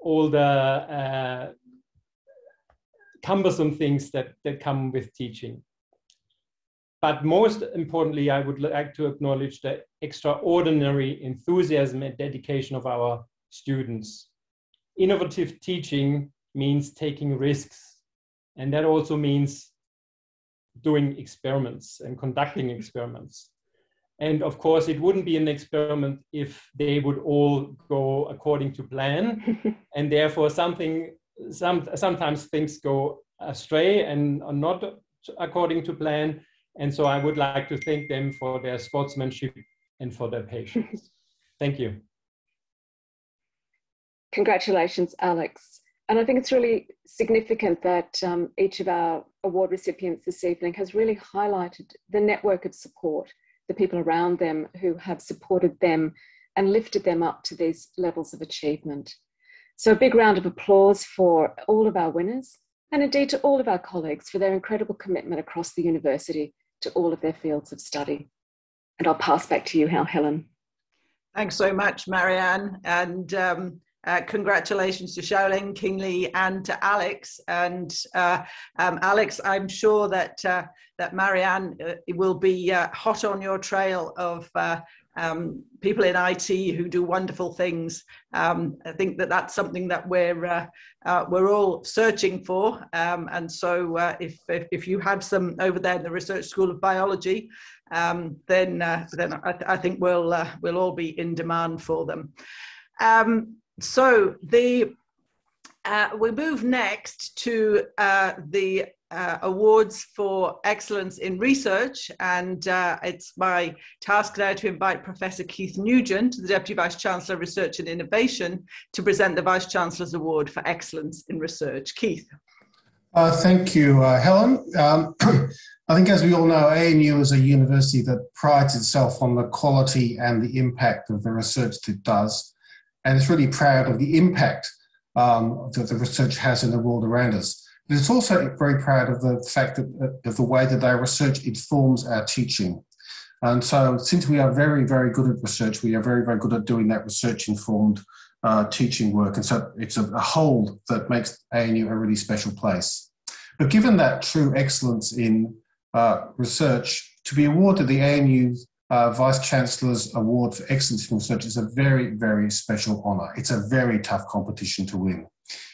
Speaker 12: all the uh, cumbersome things that, that come with teaching. But most importantly, I would like to acknowledge the extraordinary enthusiasm and dedication of our students. Innovative teaching means taking risks, and that also means doing experiments and conducting experiments. And of course, it wouldn't be an experiment if they would all go according to plan. and therefore, something, some, sometimes things go astray and are not according to plan. And so I would like to thank them for their sportsmanship and for their patience. Thank you.
Speaker 9: Congratulations, Alex. And I think it's really significant that um, each of our award recipients this evening has really highlighted the network of support, the people around them who have supported them and lifted them up to these levels of achievement. So a big round of applause for all of our winners and indeed to all of our colleagues for their incredible commitment across the university to all of their fields of study. And I'll pass back to you, Helen.
Speaker 1: Thanks so much, Marianne. And um, uh, congratulations to Xiaoling, Kingsley, and to Alex. And uh, um, Alex, I'm sure that uh, that Marianne uh, will be uh, hot on your trail of uh, um, people in IT who do wonderful things. Um, I think that that's something that we're we're all searching for. Um, and so, if, if, if you have some over there in the Research School of Biology, um, then then I, I, think we'll we'll all be in demand for them. Um, so the uh, we move next to uh, the uh, awards for excellence in research. And uh, it's my task now to invite Professor Keith Nugent, the Deputy Vice Chancellor of Research and Innovation, to present the Vice Chancellor's Award for Excellence in Research. Keith.
Speaker 13: Uh, thank you, uh, Helen. Um, I think, as we all know, ANU is a university that prides itself on the quality and the impact of the research that it does. And it's really proud of the impact um, that the research has in the world around us. But it's also very proud of the fact that of the way that our research informs our teaching. And so, since we are very, very good at research, we are very, very good at doing that research informed uh, teaching work. And so, it's a, a whole that makes ANU a really special place. But given that true excellence in uh, research, to be awarded the ANU uh, Vice Chancellor's Award for Excellence in Research is a very, very special honour. It's a very tough competition to win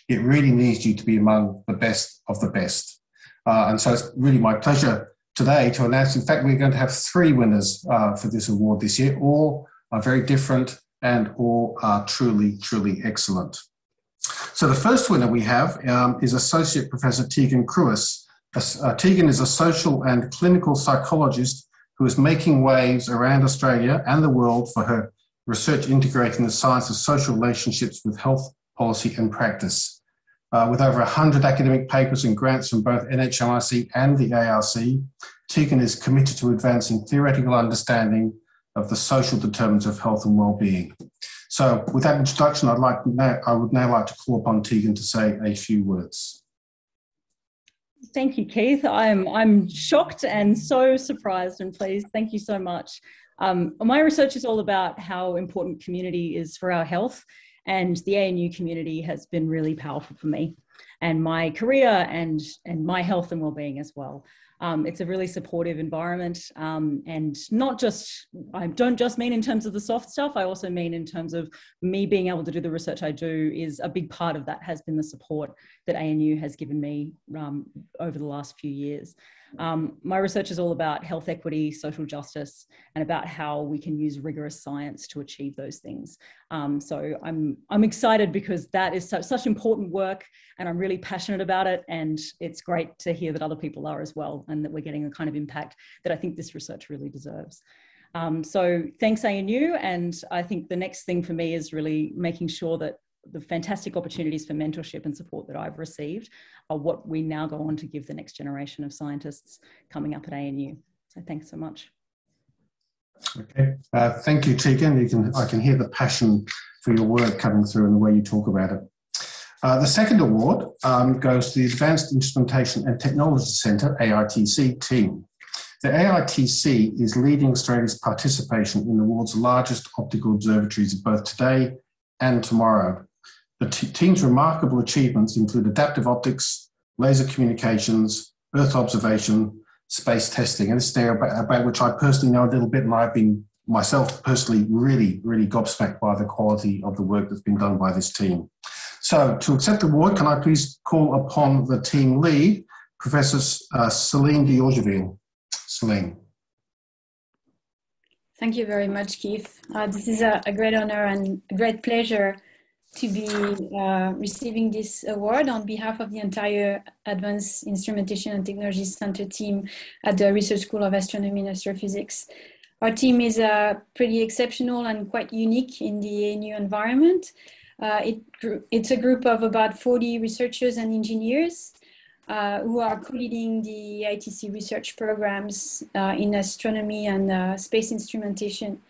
Speaker 13: it really needs you to be among the best of the best. Uh, and so it's really my pleasure today to announce, in fact, we're going to have three winners uh, for this award this year. All are very different and all are truly, truly excellent. So the first winner we have um, is Associate Professor Tegan Cruwys. Uh, Tegan is a social and clinical psychologist who is making waves around Australia and the world for her research integrating the science of social relationships with health policy and practice. Uh, with over 100 academic papers and grants from both NHMRC and the ARC, Tegan is committed to advancing theoretical understanding of the social determinants of health and well-being. So with that introduction, I'd like now, I would now like to call upon Tegan to say a few words.
Speaker 14: Thank you, Keith. I'm, I'm shocked and so surprised and pleased. Thank you so much. Um, my research is all about how important community is for our health and the ANU community has been really powerful for me and my career and, and my health and well-being as well. Um, it's a really supportive environment. Um, and not just i don't just mean in terms of the soft stuff. I also mean in terms of me being able to do the research i do is a big part of that has been the support that anu has given me um, over the last few years um, my research is all about health equity, social justice, and about how we can use rigorous science to achieve those things. Um, so I'm, I'm excited because that is such, such important work and I'm really passionate about it. And it's great to hear that other people are as well and that we're getting the kind of impact that I think this research really deserves. Um, so thanks ANU. And I think the next thing for me is really making sure that the fantastic opportunities for mentorship and support that I've received are what we now go on to give the next generation of scientists coming up at ANU. So thanks so much.
Speaker 13: Okay, uh, thank you, Tegan. You can, I can hear the passion for your work coming through and the way you talk about it. Uh, the second award um, goes to the Advanced Instrumentation and Technology Centre, AITC team. The AITC is leading Australia's participation in the world's largest optical observatories of both today and tomorrow. The team's remarkable achievements include adaptive optics, laser communications, Earth observation, space testing, and it's there about, which I personally know a little bit, and I've been myself personally really, really gobsmacked by the quality of the work that's been done by this team. So to accept the award, can I please call upon the team lead, Professor uh, Celine D'Orgeville. Celine.
Speaker 15: Thank you very much, Keith. Uh, this is a, a, great honor and a great pleasure to be uh, receiving this award on behalf of the entire Advanced Instrumentation and Technology Center team at the Research School of Astronomy and Astrophysics. Our team is uh, pretty exceptional and quite unique in the ANU environment. Uh, it, it's a group of about 40 researchers and engineers uh, who are co-leading the ITC research programs uh, in astronomy and uh, space instrumentation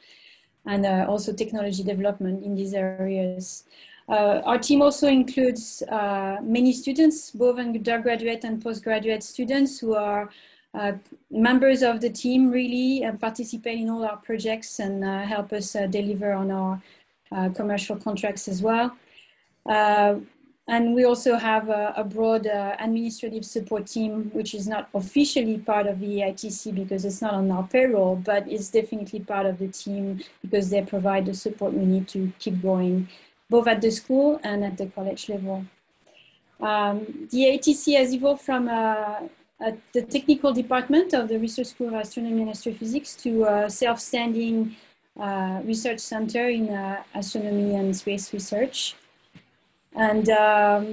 Speaker 15: and uh, also technology development in these areas. Uh, our team also includes uh, many students, both undergraduate and postgraduate students who are uh, members of the team really and participate in all our projects and uh, help us uh, deliver on our commercial contracts as well. and we also have a, a broad administrative support team, which is not officially part of the ITC because it's not on our payroll, but it's definitely part of the team because they provide the support we need to keep going both at the school and at the college level. Um, the ATC has evolved from uh, the technical department of the Research School of Astronomy and Astrophysics to a self-standing uh, research center in uh, astronomy and space research. And um,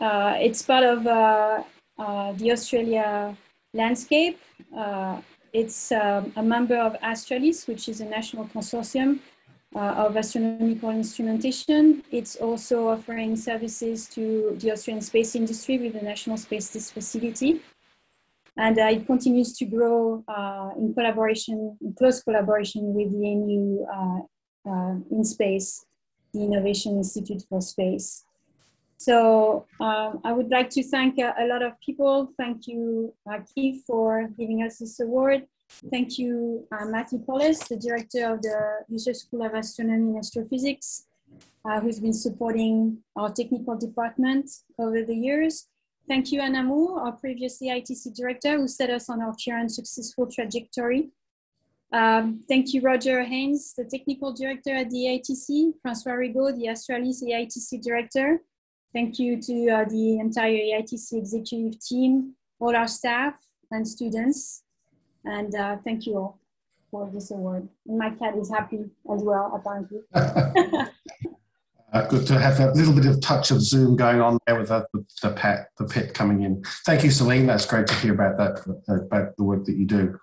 Speaker 15: uh, it's part of uh, uh, the Australia landscape. Uh, it's um, a member of Astralis, which is a national consortium uh, of astronomical instrumentation. It's also offering services to the Australian space industry with the National Space Facility. And uh, it continues to grow uh, in collaboration, in close collaboration with the ANU uh, uh, InSpace, the Innovation Institute for Space. So um, I would like to thank a, a lot of people. Thank you, uh, Keith, for giving us this award. Thank you, uh, Matthew Paulus, the director of the Research School of Astronomy and Astrophysics, uh, who's been supporting our technical department over the years. Thank you, Anna Moore, our previous AITC director, who set us on our current successful trajectory. Um, thank you, Roger Haynes, the technical director at the AITC, Francois Rigaut, the Astralis AITC director, Thank you to uh, the entire AITC executive team, all our staff and students, and uh, thank you all for this award. And my cat is happy as well, apparently.
Speaker 13: Uh, good to have a little bit of touch of Zoom going on there with the, the pet, the pet coming in. Thank you, Celine. That's great to hear about that, about the work that you do.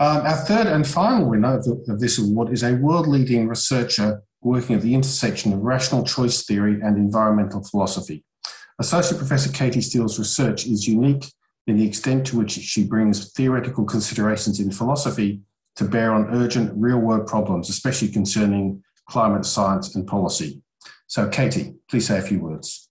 Speaker 13: Um, our third and final winner of, the, of, this award is a world-leading researcher working at the intersection of rational choice theory and environmental philosophy. Associate Professor Katie Steele's research is unique in the extent to which she brings theoretical considerations in philosophy to bear on urgent real-world problems, especially concerning climate science and policy. So Katie, please say a few words.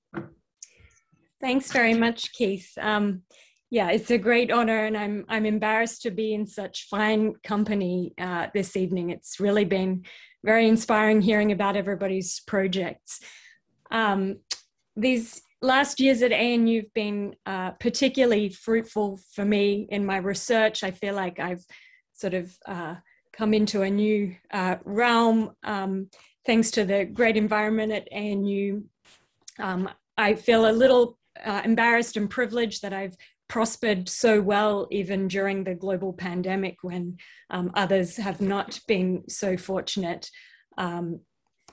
Speaker 16: Thanks very much, Keith. Um, yeah, it's a great honor, and I'm I'm embarrassed to be in such fine company uh, this evening. It's really been very inspiring hearing about everybody's projects. Um, these last years at ANU have been uh, particularly fruitful for me in my research. I feel like I've sort of uh, come into a new uh, realm um, thanks to the great environment at ANU. Um, I feel a little uh, embarrassed and privileged that I've prospered so well even during the global pandemic when um, others have not been so fortunate. Um,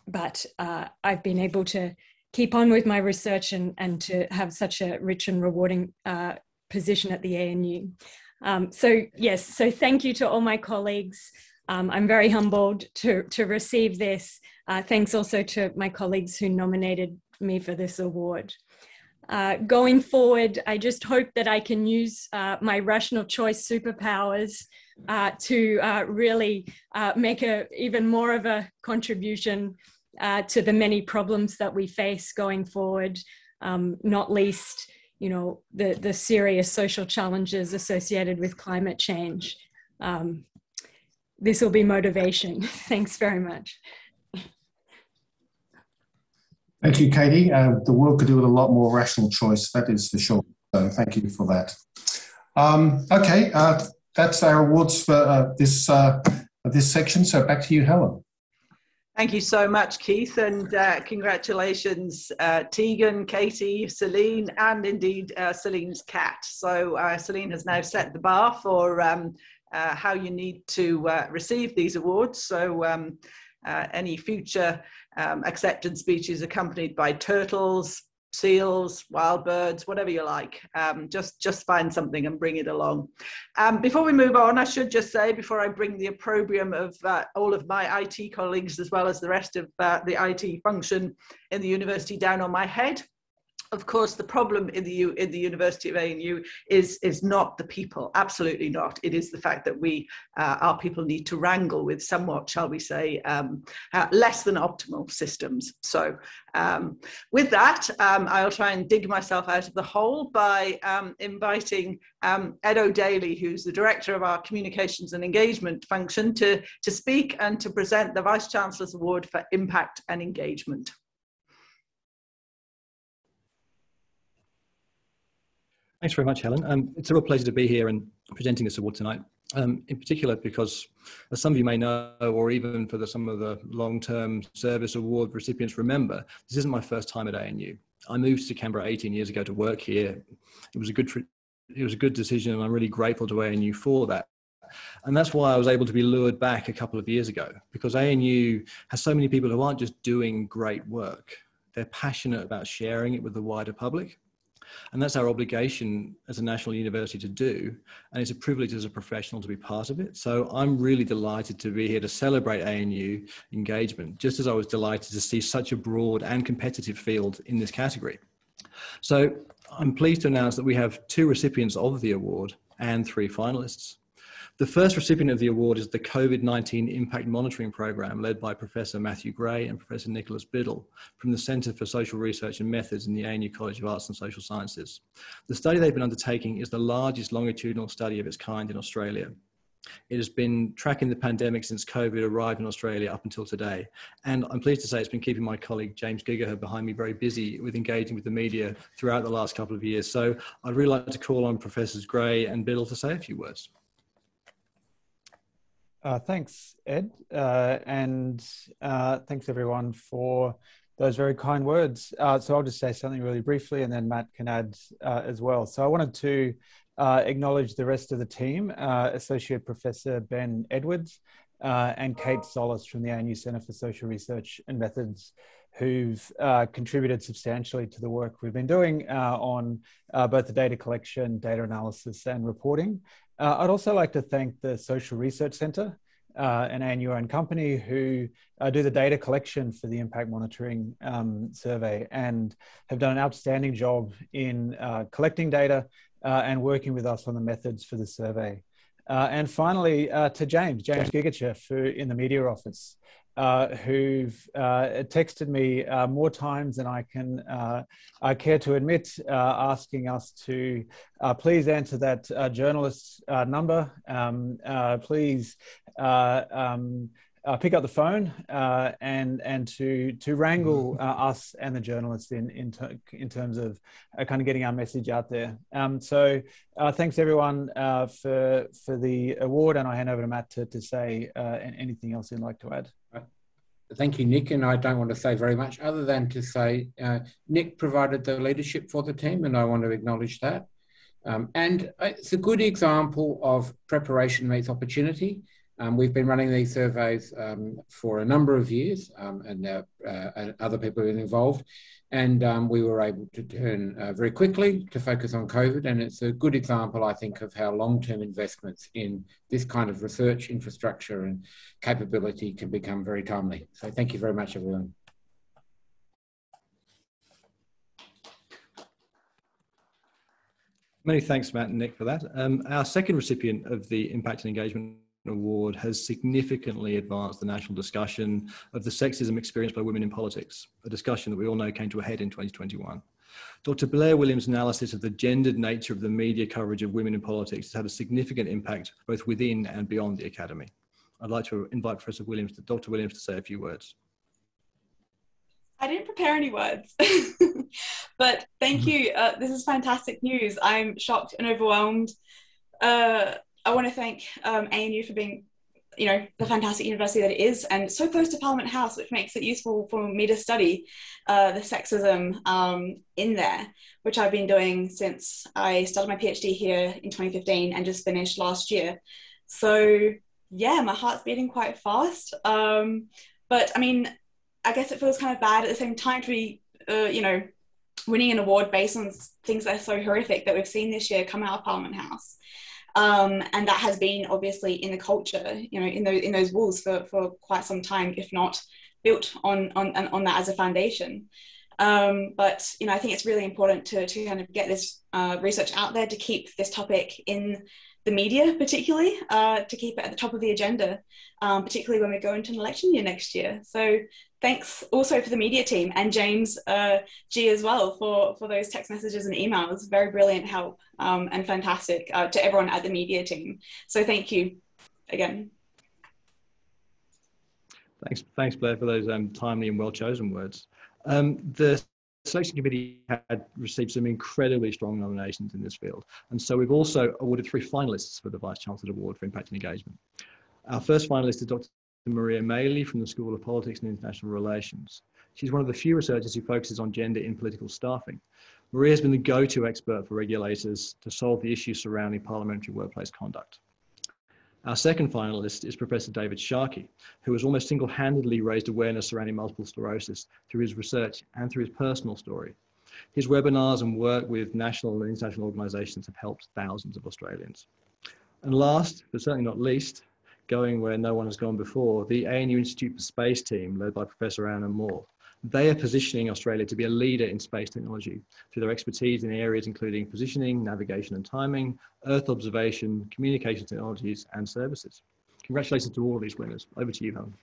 Speaker 16: but uh, I've been able to keep on with my research and, and to have such a rich and rewarding uh, position at the ANU. Um, so yes, so thank you to all my colleagues. Um, I'm very humbled to, to receive this. Uh, thanks also to my colleagues who nominated me for this award. Uh, going forward, I just hope that I can use uh, my rational choice superpowers uh, to uh, really uh, make a even more of a contribution uh, to the many problems that we face going forward, um, not least, you know, the, the serious social challenges associated with climate change. Um, this will be motivation. Thanks very much.
Speaker 13: Thank you, Katie. Uh, the world could do with a lot more rational choice, that is for sure. So thank you for that. Um, okay, uh, that's our awards for uh, this, uh, this section. So back to you, Helen.
Speaker 1: Thank you so much, Keith, and uh, congratulations, uh, Tegan, Katie, Celine, and indeed Celine's cat. So Celine has now set the bar for um, how you need to receive these awards. So um, any future um, acceptance speeches accompanied by turtles, seals, wild birds, whatever you like. Um, just, just find something and bring it along. Um, before we move on, I should just say, before I bring the opprobrium of uh, all of my IT colleagues, as well as the rest of uh, the IT function in the university down on my head, of course, the problem in the, U, in the University of ANU is, is not the people, absolutely not. It is the fact that we, uh, our people need to wrangle with somewhat, shall we say, um, uh, less than optimal systems. So um, with that, um, I'll try and dig myself out of the hole by um, inviting um, Ed O'Daly, who's the director of our communications and engagement function, to, to speak and to present the Vice Chancellor's Award for Impact and Engagement.
Speaker 17: Thanks very much, Helen. Um, it's a real pleasure to be here and presenting this award tonight. Um, in particular, because as some of you may know, or even for the, some of the long-term service award recipients remember, this isn't my first time at ANU. I moved to Canberra 18 years ago to work here. It was a good, it was a good decision, and I'm really grateful to ANU for that. And that's why I was able to be lured back a couple of years ago, because ANU has so many people who aren't just doing great work; they're passionate about sharing it with the wider public And that's our obligation as a national university to do. And it's a privilege as a professional to be part of it. So I'm really delighted to be here to celebrate ANU engagement, just as I was delighted to see such a broad and competitive field in this category. So I'm pleased to announce that we have two recipients of the award and three finalists. The first recipient of the award is the COVID-19 Impact Monitoring Program led by Professor Matthew Gray and Professor Nicholas Biddle from the Centre for Social Research and Methods in the ANU College of Arts and Social Sciences. The study they've been undertaking is the largest longitudinal study of its kind in Australia. It has been tracking the pandemic since COVID arrived in Australia up until today. And I'm pleased to say it's been keeping my colleague James Giggacher behind me very busy with engaging with the media throughout the last couple of years. So I'd really like to call on Professors Gray and Biddle to say a few words.
Speaker 18: Uh, thanks, Ed. Uh, and uh, thanks everyone for those very kind words. Uh, so I'll just say something really briefly and then Matt can add uh, as well. So I wanted to uh, acknowledge the rest of the team, Associate Professor Ben Edwards and Kate Sollis from the ANU Centre for Social Research and Methods who've contributed substantially to the work we've been doing on both the data collection, data analysis and reporting. Uh, I'd also like to thank the Social Research Centre, uh, an ANU owned company who uh, do the data collection for the impact monitoring um, survey and have done an outstanding job in uh, collecting data uh, and working with us on the methods for the survey. Uh, and finally, to James, James Giggacher, who in the media office, uh, who've uh, texted me uh, more times than I can uh, I care to admit, uh, asking us to uh, please answer that journalist number. Um, please um, pick up the phone and and to to wrangle us and the journalists in in, ter- in terms of kind of getting our message out there. Um, so thanks everyone for for the award, and I hand over to Matt to to say anything else you'd like to add
Speaker 19: thank you, Nick. And I don't want to say very much other than to say uh, Nick provided the leadership for the team, and I want to acknowledge that. Um, and it's a good example of preparation meets opportunity. Um, we've been running these surveys um, for a number of years, um, and, uh, uh, and, other people have been involved. And um, we were able to turn uh, very quickly to focus on COVID. And it's a good example, I think, of how long term investments in this kind of research infrastructure and capability can become very timely. So, thank you very much, everyone.
Speaker 17: Many thanks, Matt and Nick, for that. Um, our second recipient of the Impact and Engagement Award has significantly advanced the national discussion of the sexism experienced by women in politics, a discussion that we all know came to a head in 2021. Dr. Blair Williams' analysis of the gendered nature of the media coverage of women in politics has had a significant impact both within and beyond the Academy. I'd like to invite Professor Williams, Dr. Williams to say a few words.
Speaker 20: I didn't prepare any words, but thank mm-hmm. you. Uh, this is fantastic news. I'm shocked and overwhelmed. Uh, I want to thank um, ANU for being, you know, the fantastic university that it is, and so close to Parliament House, which makes it useful for me to study uh, the sexism um, in there, which I've been doing since I started my PhD here in 2015 and just finished last year. So yeah, my heart's beating quite fast. Um, but I mean, I guess it feels kind of bad at the same time to be, uh, you know, winning an award based on things that are so horrific that we've seen this year come out of Parliament House. Um, and that has been obviously in the culture, you know, in those in those walls for, for quite some time, if not built on on on that as a foundation. Um, but you know, I think it's really important to to kind of get this uh, research out there to keep this topic in the media, particularly uh, to keep it at the top of the agenda, um, particularly when we go into an election year next year. So thanks also for the media team and James uh, G as well for, for those text messages and emails. Very brilliant help um, and fantastic uh, to everyone at the media team. So thank you again.
Speaker 17: Thanks, thanks Blair, for those um, timely and well chosen words. Um, the selection committee had received some incredibly strong nominations in this field. And so we've also awarded three finalists for the Vice Chancellor Award for Impact and Engagement. Our first finalist is Dr. Maria Maley from the School of Politics and International Relations. She's one of the few researchers who focuses on gender in political staffing. Maria has been the go-to expert for regulators to solve the issues surrounding parliamentary workplace conduct. Our second finalist is Professor David Sharkey, who has almost single-handedly raised awareness surrounding multiple sclerosis through his research and through his personal story. His webinars and work with national and international organisations have helped thousands of Australians. And last, but certainly not least, going where no one has gone before, the ANU Institute for Space team, led by Professor Anna Moore. They are positioning Australia to be a leader in space technology through their expertise in areas including positioning, navigation and timing, Earth observation, communication technologies and services. Congratulations to all of these winners. Over to you, Helen.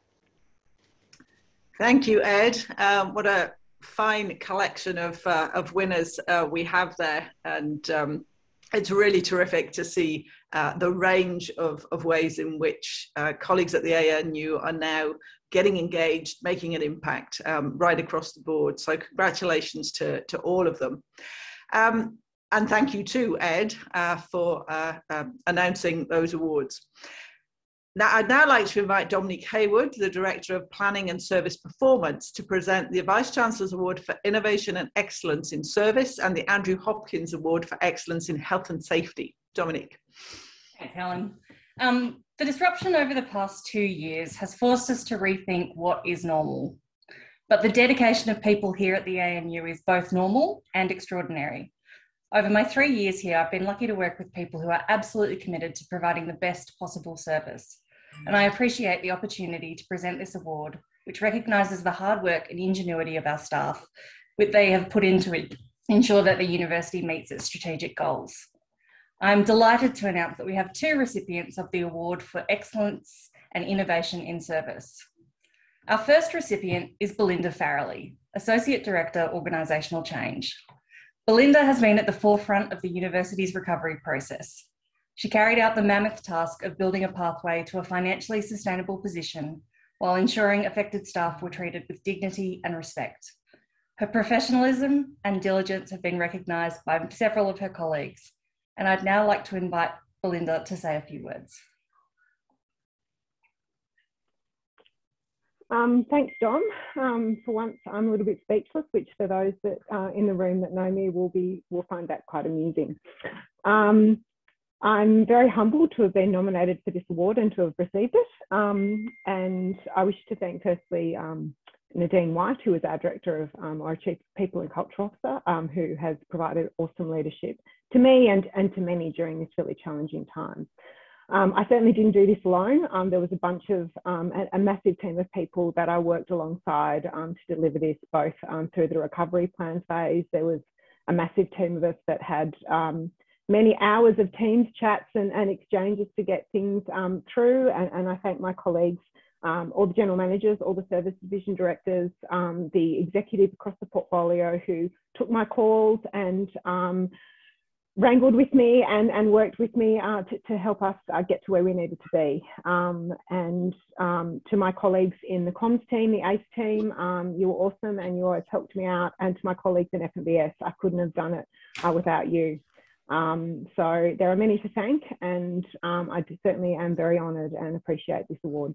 Speaker 1: Thank you, Ed. Um, what a fine collection of, uh, of winners uh, we have there. And um, it's really terrific to see uh, the range of, of ways in which uh, colleagues at the ANU are now getting engaged, making an impact um, right across the board. So congratulations to, to all of them. Um, and thank you too, Ed, uh, for uh, um, announcing those awards. Now, I'd now like to invite Dominique Haywood, the Director of Planning and Service Performance, to present the Vice Chancellor's Award for Innovation and Excellence in Service and the Andrew Hopkins Award for Excellence in Health and Safety. Dominique.
Speaker 21: Thanks, Helen. Um, the disruption over the past two years has forced us to rethink what is normal. But the dedication of people here at the ANU is both normal and extraordinary. Over my three years here, I've been lucky to work with people who are absolutely committed to providing the best possible service. And I appreciate the opportunity to present this award, which recognises the hard work and ingenuity of our staff, which they have put into it, ensure that the university meets its strategic goals. I'm delighted to announce that we have two recipients of the award for excellence and innovation in service. Our first recipient is Belinda Farrelly, Associate Director, Organisational Change. Belinda has been at the forefront of the university's recovery process. She carried out the mammoth task of building a pathway to a financially sustainable position while ensuring affected staff were treated with dignity and respect. Her professionalism and diligence have been recognised by several of her colleagues, and I'd now like to invite Belinda to say a few words.
Speaker 22: Um, thanks, Dom. Um, for once, I'm a little bit speechless, which for those that in the room that know me will be will find that quite amusing. Um, I'm very humbled to have been nominated for this award and to have received it. Um, and I wish to thank firstly um, Nadine White, who is our Director of um, our Chief People and Culture Officer, um, who has provided awesome leadership to me and, and to many during this really challenging time. Um, I certainly didn't do this alone. Um, there was a bunch of, um, a, a, massive team of people that I worked alongside um, to deliver this, both um, through the recovery plan phase. There was a massive team of us that had um, many hours of Teams chats and, and exchanges to get things through. And, and, I thank my colleagues, all the general managers, all the service division directors, the executive across the portfolio who took my calls and wrangled with me and, and worked with me uh, to, to help us uh, get to where we needed to be. Um, and um, to my colleagues in the comms team, the ACE team, um, you were awesome and you always helped me out. And to my colleagues in FNBS, I couldn't have done it uh, without you. Um, so there are many to thank and um, I certainly am very honoured and appreciate this award.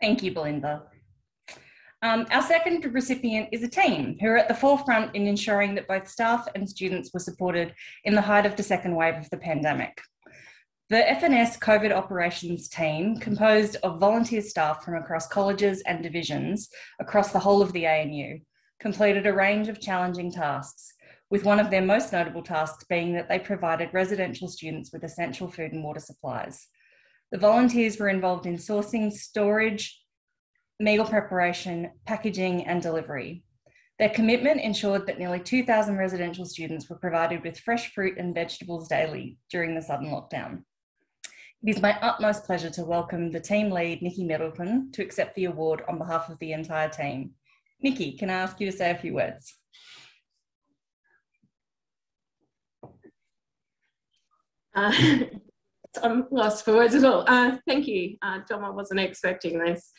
Speaker 21: Thank you, Belinda. Um, our second recipient is a team who are at the forefront in ensuring that both staff and students were supported in the height of the second wave of the pandemic. The FNS COVID operations team, composed of volunteer staff from across colleges and divisions across the whole of the ANU, completed a range of challenging tasks, with one of their most notable tasks being that they provided residential students with essential food and water supplies. The volunteers were involved in sourcing, storage, meal preparation, packaging, and delivery. Their commitment ensured that nearly 2,000 residential students were provided with fresh fruit and vegetables daily during the sudden lockdown. It is my utmost pleasure to welcome the team lead, Nikki Middleton, to accept the award on behalf of the entire team. Nikki, can I ask you to say a few words?
Speaker 23: Uh, I'm lost for words at all. Uh, thank you, uh, Dom. I wasn't expecting this.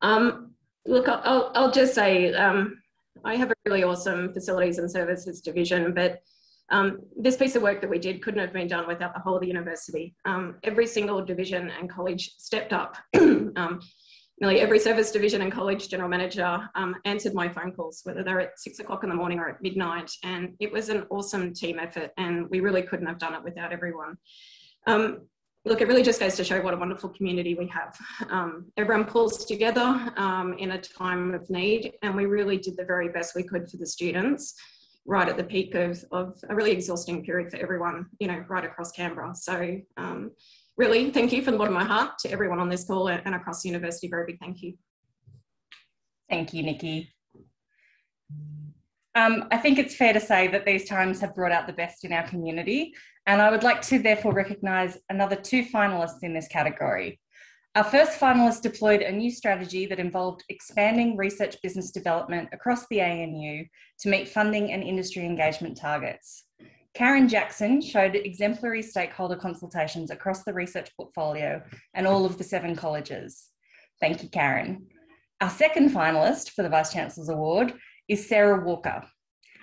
Speaker 23: Um, look, I'll, I'll just say um, I have a really awesome facilities and services division, but um, this piece of work that we did couldn't have been done without the whole of the university. Um, every single division and college stepped up. Nearly every service division and college general manager um, answered my phone calls, whether they're at six o'clock in the morning or at midnight. And it was an awesome team effort, and we really couldn't have done it without everyone. Um, look, it really just goes to show what a wonderful community we have. Um, everyone pulls together um, in a time of need, and we really did the very best we could for the students right at the peak of, of a really exhausting period for everyone, you know, right across Canberra. So um, really, thank you from the bottom of my heart to everyone on this call and across the university. Very big thank you.
Speaker 21: Thank you, Nikki. Um, I think it's fair to say that these times have brought out the best in our community, and I would like to therefore recognise another two finalists in this category. Our first finalist deployed a new strategy that involved expanding research business development across the ANU to meet funding and industry engagement targets. Karen Jackson showed exemplary stakeholder consultations across the research portfolio and all of the seven colleges. Thank you, Karen. Our second finalist for the Vice Chancellor's Award is Sarah Walker.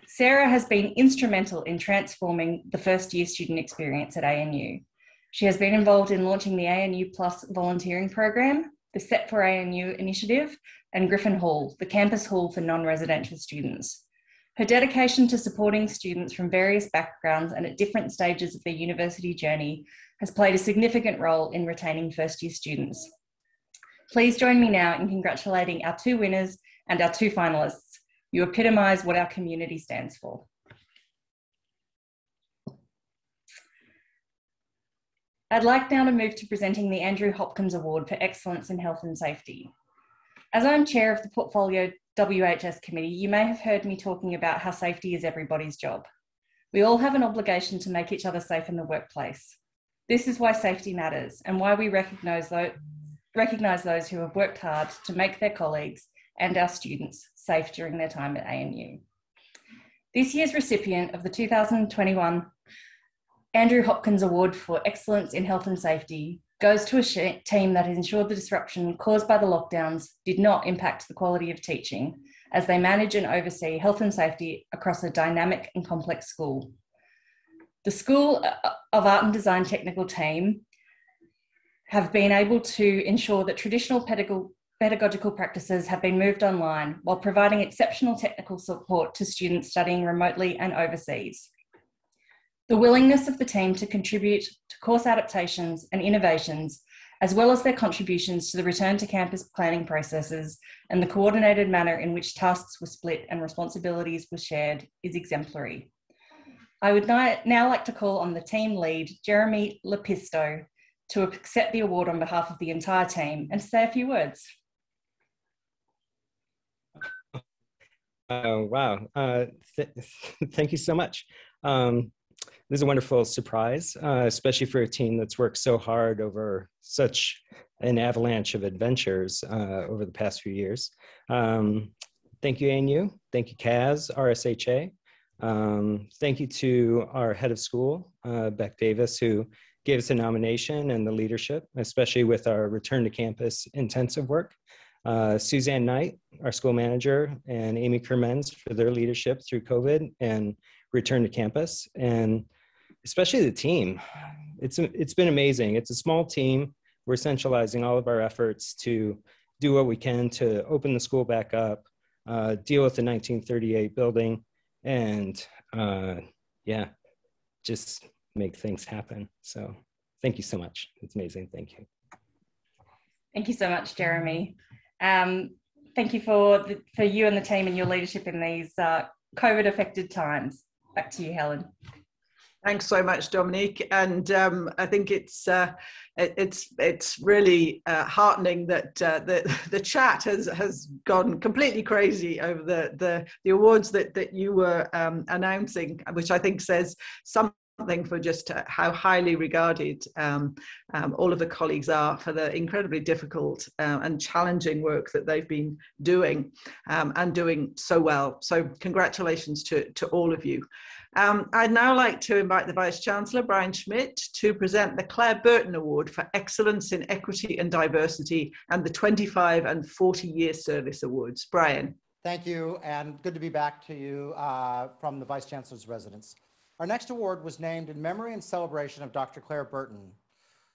Speaker 21: Sarah has been instrumental in transforming the first year student experience at ANU. She has been involved in launching the ANU Plus volunteering program, the Set for ANU initiative, and Griffin Hall, the campus hall for non-residential students. Her dedication to supporting students from various backgrounds and at different stages of their university journey has played a significant role in retaining first year students. Please join me now in congratulating our two winners and our two finalists. You epitomise what our community stands for. I'd like now to move to presenting the Andrew Hopkins Award for Excellence in Health and Safety. As I'm chair of the Portfolio WHS Committee, you may have heard me talking about how safety is everybody's job. We all have an obligation to make each other safe in the workplace. This is why safety matters and why we recognise those, recognise those who have worked hard to make their colleagues and our students safe during their time at ANU. This year's recipient of the 2021 Andrew Hopkins Award for Excellence in Health and Safety goes to a team that ensured the disruption caused by the lockdowns did not impact the quality of teaching as they manage and oversee health and safety across a dynamic and complex school. The School uh, uh, of Art and Design technical team have been able to ensure that traditional pedagogical practices have been moved online while providing exceptional technical support to students studying remotely and overseas. The willingness of the team to contribute to course adaptations and innovations, as well as their contributions to the return to campus planning processes and the coordinated manner in which tasks were split and responsibilities were shared, is exemplary. I would now like to call on the team lead, Jeremy Lepisto, to accept the award on behalf of the entire team and to say a few words.
Speaker 24: Oh, wow. Uh, th thank you so much. Um, this is a wonderful surprise, uh, especially for a team that's worked so hard over such an avalanche of adventures uh, over the past few years. Um, thank you, ANU. Thank you, CASS, RSHA. Um, thank you to our head of school, uh, Beck Davis, who gave us a nomination and the leadership, especially with our return to campus intensive work. Uh, Suzanne Knight, our school manager, and Amy Kermens for their leadership through COVID and return to campus. And especially the team. It's, it's been amazing. It's a small team. We're centralizing all of our efforts to do what we can to open the school back up, uh, deal with the 1938 building, and uh, yeah, just make things happen. So thank you so much. It's amazing. Thank you.
Speaker 21: Thank you so much, Jeremy. Um, thank you for the, for you and the team and your leadership in these uh, COVID affected times. Back to you, Helen.
Speaker 1: Thanks so much, Dominique. And um, I think it's uh, it, it's it's really uh, heartening that uh, the the chat has has gone completely crazy over the the, the awards that that you were um, announcing, which I think says some something for just how highly regarded um, um, all of the colleagues are for the incredibly difficult uh, and challenging work that they've been doing um, and doing so well. So congratulations to, to all of you. Um, I'd now like to invite the Vice Chancellor, Brian Schmidt, to present the Claire Burton Award for Excellence in Equity and Diversity and the 25 and 40 Year Service Awards. Brian.
Speaker 2: Thank you, and good to be back to you uh, from the Vice Chancellor's residence. Our next award was named in memory and celebration of Dr. Claire Burton,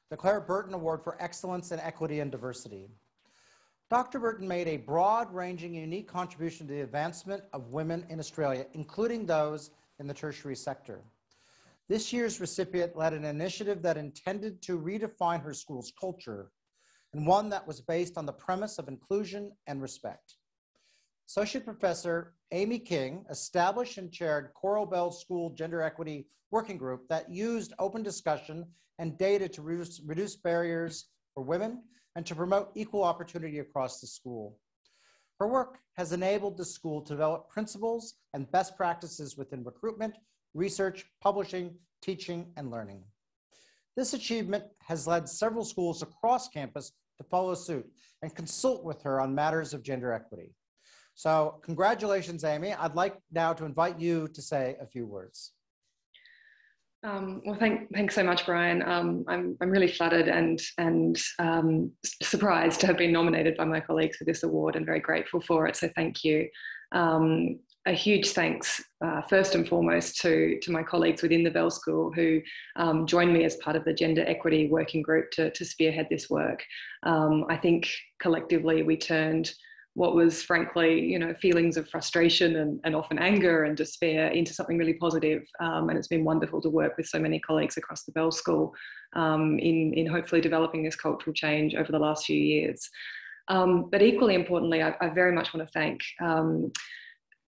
Speaker 2: the Claire Burton Award for Excellence in Equity and Diversity. Dr. Burton made a broad-ranging, unique contribution to the advancement of women in Australia, including those in the tertiary sector. This year's recipient led an initiative that intended to redefine her school's culture and one that was based on the premise of inclusion and respect. Associate Professor Amy King established and chaired Coral Bell School Gender Equity Working Group that used open discussion and data to reduce, reduce barriers for women and to promote equal opportunity across the school. Her work has enabled the school to develop principles and best practices within recruitment, research, publishing, teaching, and learning. This achievement has led several schools across campus to follow suit and consult with her on matters of gender equity. So congratulations, Amy. I'd like now to invite you to say a few words.
Speaker 25: Um, well, thank, thanks so much, Brian. Um, I'm, I'm really flattered and, and um, surprised to have been nominated by my colleagues for this award and very grateful for it. So thank you. Um, a huge thanks, uh, first and foremost, to, to my colleagues within the Bell School who um, joined me as part of the Gender Equity Working Group to, to spearhead this work. Um, I think collectively we turned what was frankly, you know, feelings of frustration and, and often anger and despair into something really positive. Um, and it's been wonderful to work with so many colleagues across the Bell School um, in, in hopefully developing this cultural change over the last few years. Um, but equally importantly, I, I, very much want to thank um,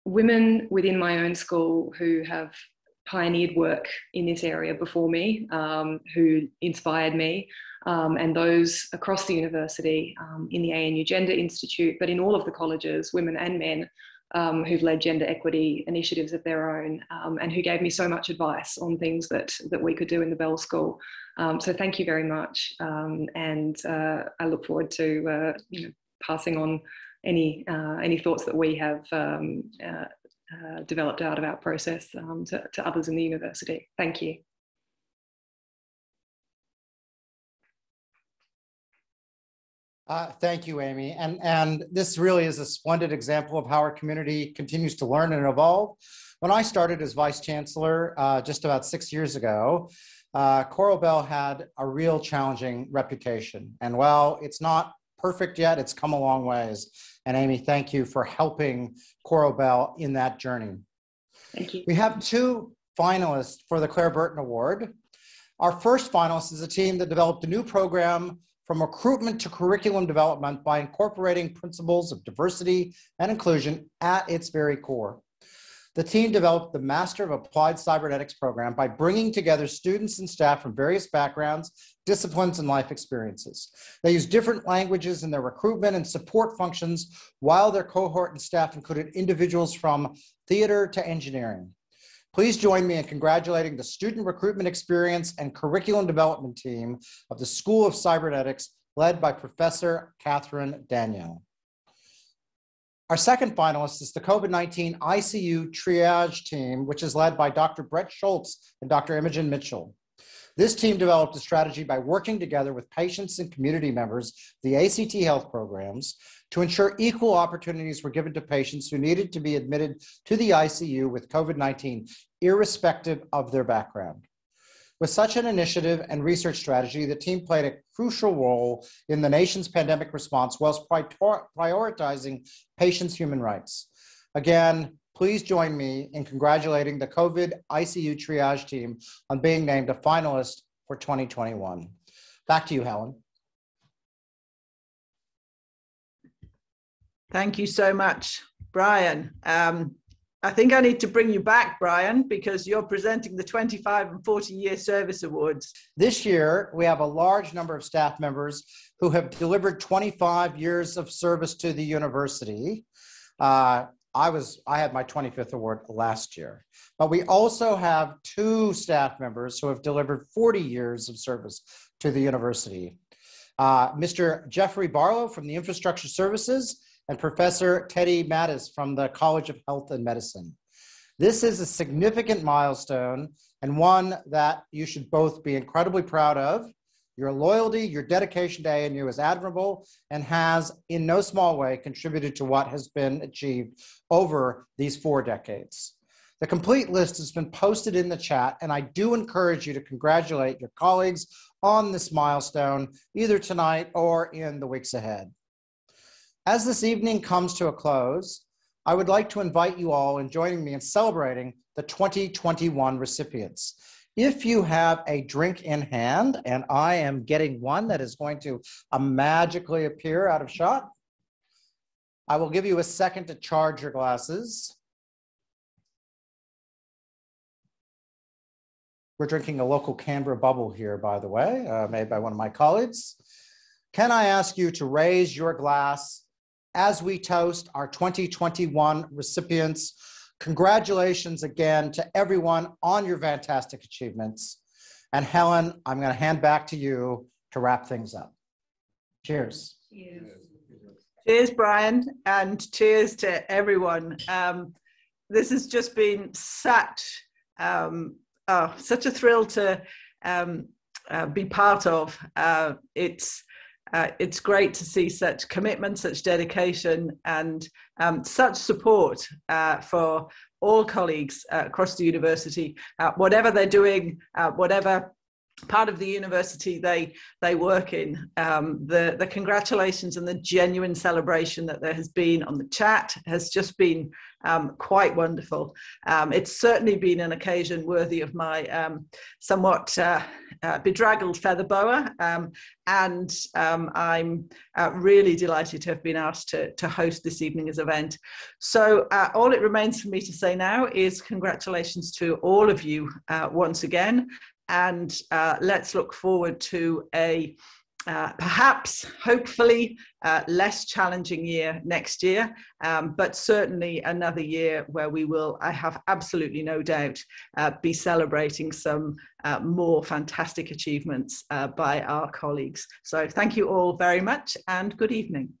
Speaker 25: women within my own school who have pioneered work in this area before me, um, who inspired me, um, and those across the university um, in the ANU Gender Institute, but in all of the colleges, women and men, um, who've led gender equity initiatives of their own um, and who gave me so much advice on things that, that we could do in the Bell School. Um, so thank you very much. Um, and uh, I look forward to uh, you know, passing on any, uh, any thoughts that we have uh, uh, developed out of our process to, to others in the university. Thank you.
Speaker 2: Uh, thank you, Amy. And, and this really is a splendid example of how our community continues to learn and evolve. When I started as Vice Chancellor uh, just about six years ago, uh, Coral Bell had a real challenging reputation. And while it's not perfect yet, it's come a long ways. And Amy, thank you for helping Coral Bell in that journey.
Speaker 25: Thank you.
Speaker 2: We have two finalists for the Claire Burton Award. Our first finalist is a team that developed a new program from recruitment to curriculum development by incorporating principles of diversity and inclusion at its very core. The team developed the Master of Applied Cybernetics program by bringing together students and staff from various backgrounds, disciplines, and life experiences. They used different languages in their recruitment and support functions, while their cohort and staff included individuals from theater to engineering. Please join me in congratulating the student recruitment experience and curriculum development team of the School of Cybernetics led by Professor Katherine Daniell. Our second finalist is the COVID-19 ICU triage team, which is led by Dr. Brett Scholz and Dr. Imogen Mitchell. This team developed a strategy by working together with patients and community members, the ACT health programs, to ensure equal opportunities were given to patients who needed to be admitted to the ICU with COVID 19, irrespective of their background. With such an initiative and research strategy, the team played a crucial role in the nation's pandemic response whilst prioritizing patients' human rights. Again, please join me in congratulating the COVID ICU triage team on being named a finalist for 2021. Back to you, Helen.
Speaker 1: Thank you so much, Brian. Um, I think I need to bring you back, Brian, because you're presenting the 25 and 40 year service awards.
Speaker 2: This year, we have a large number of staff members who have delivered 25 years of service to the university. Uh, I was I had my 25th award last year. But we also have two staff members who have delivered 40 years of service to the university. Uh, Mr. Jeffrey Barlow from the Infrastructure Services and Professor Teddy Maddess from the College of Health and Medicine. This is a significant milestone and one that you should both be incredibly proud of your loyalty, your dedication to ANU is admirable and has, in no small way, contributed to what has been achieved over these four decades. The complete list has been posted in the chat, and I do encourage you to congratulate your colleagues on this milestone, either tonight or in the weeks ahead. As this evening comes to a close, I would like to invite you all in joining me in celebrating the 2021 recipients. If you have a drink in hand, and I am getting one that is going to uh, magically appear out of shot, I will give you a second to charge your glasses. We're drinking a local Canberra bubble here, by the way, uh, made by one of my colleagues. Can I ask you to raise your glass as we toast our 2021 recipients? Congratulations again to everyone on your fantastic achievements. And Helen, I'm going to hand back to you to wrap things up. Cheers.
Speaker 1: Cheers, cheers Brian, and cheers to everyone. Um, this has just been such um, oh, such a thrill to um, uh, be part of. Uh, it's uh, it's great to see such commitment, such dedication, and um, such support uh, for all colleagues uh, across the university, uh, whatever they're doing, whatever part of the university they they work in. Um, the the congratulations and the genuine celebration that there has been on the chat has just been um, quite wonderful. Um, it's certainly been an occasion worthy of my um, somewhat uh, uh, bedraggled feather boa, um, and um, I'm uh, really delighted to have been asked to, to host this evening's event. So uh, all it remains for me to say now is congratulations to all of you uh, once again and uh, let's look forward to a uh, perhaps, hopefully, uh, less challenging year next year, um, but certainly another year where we will, I have absolutely no doubt, uh, be celebrating some uh, more fantastic achievements uh, by our colleagues. So, thank you all very much and good evening.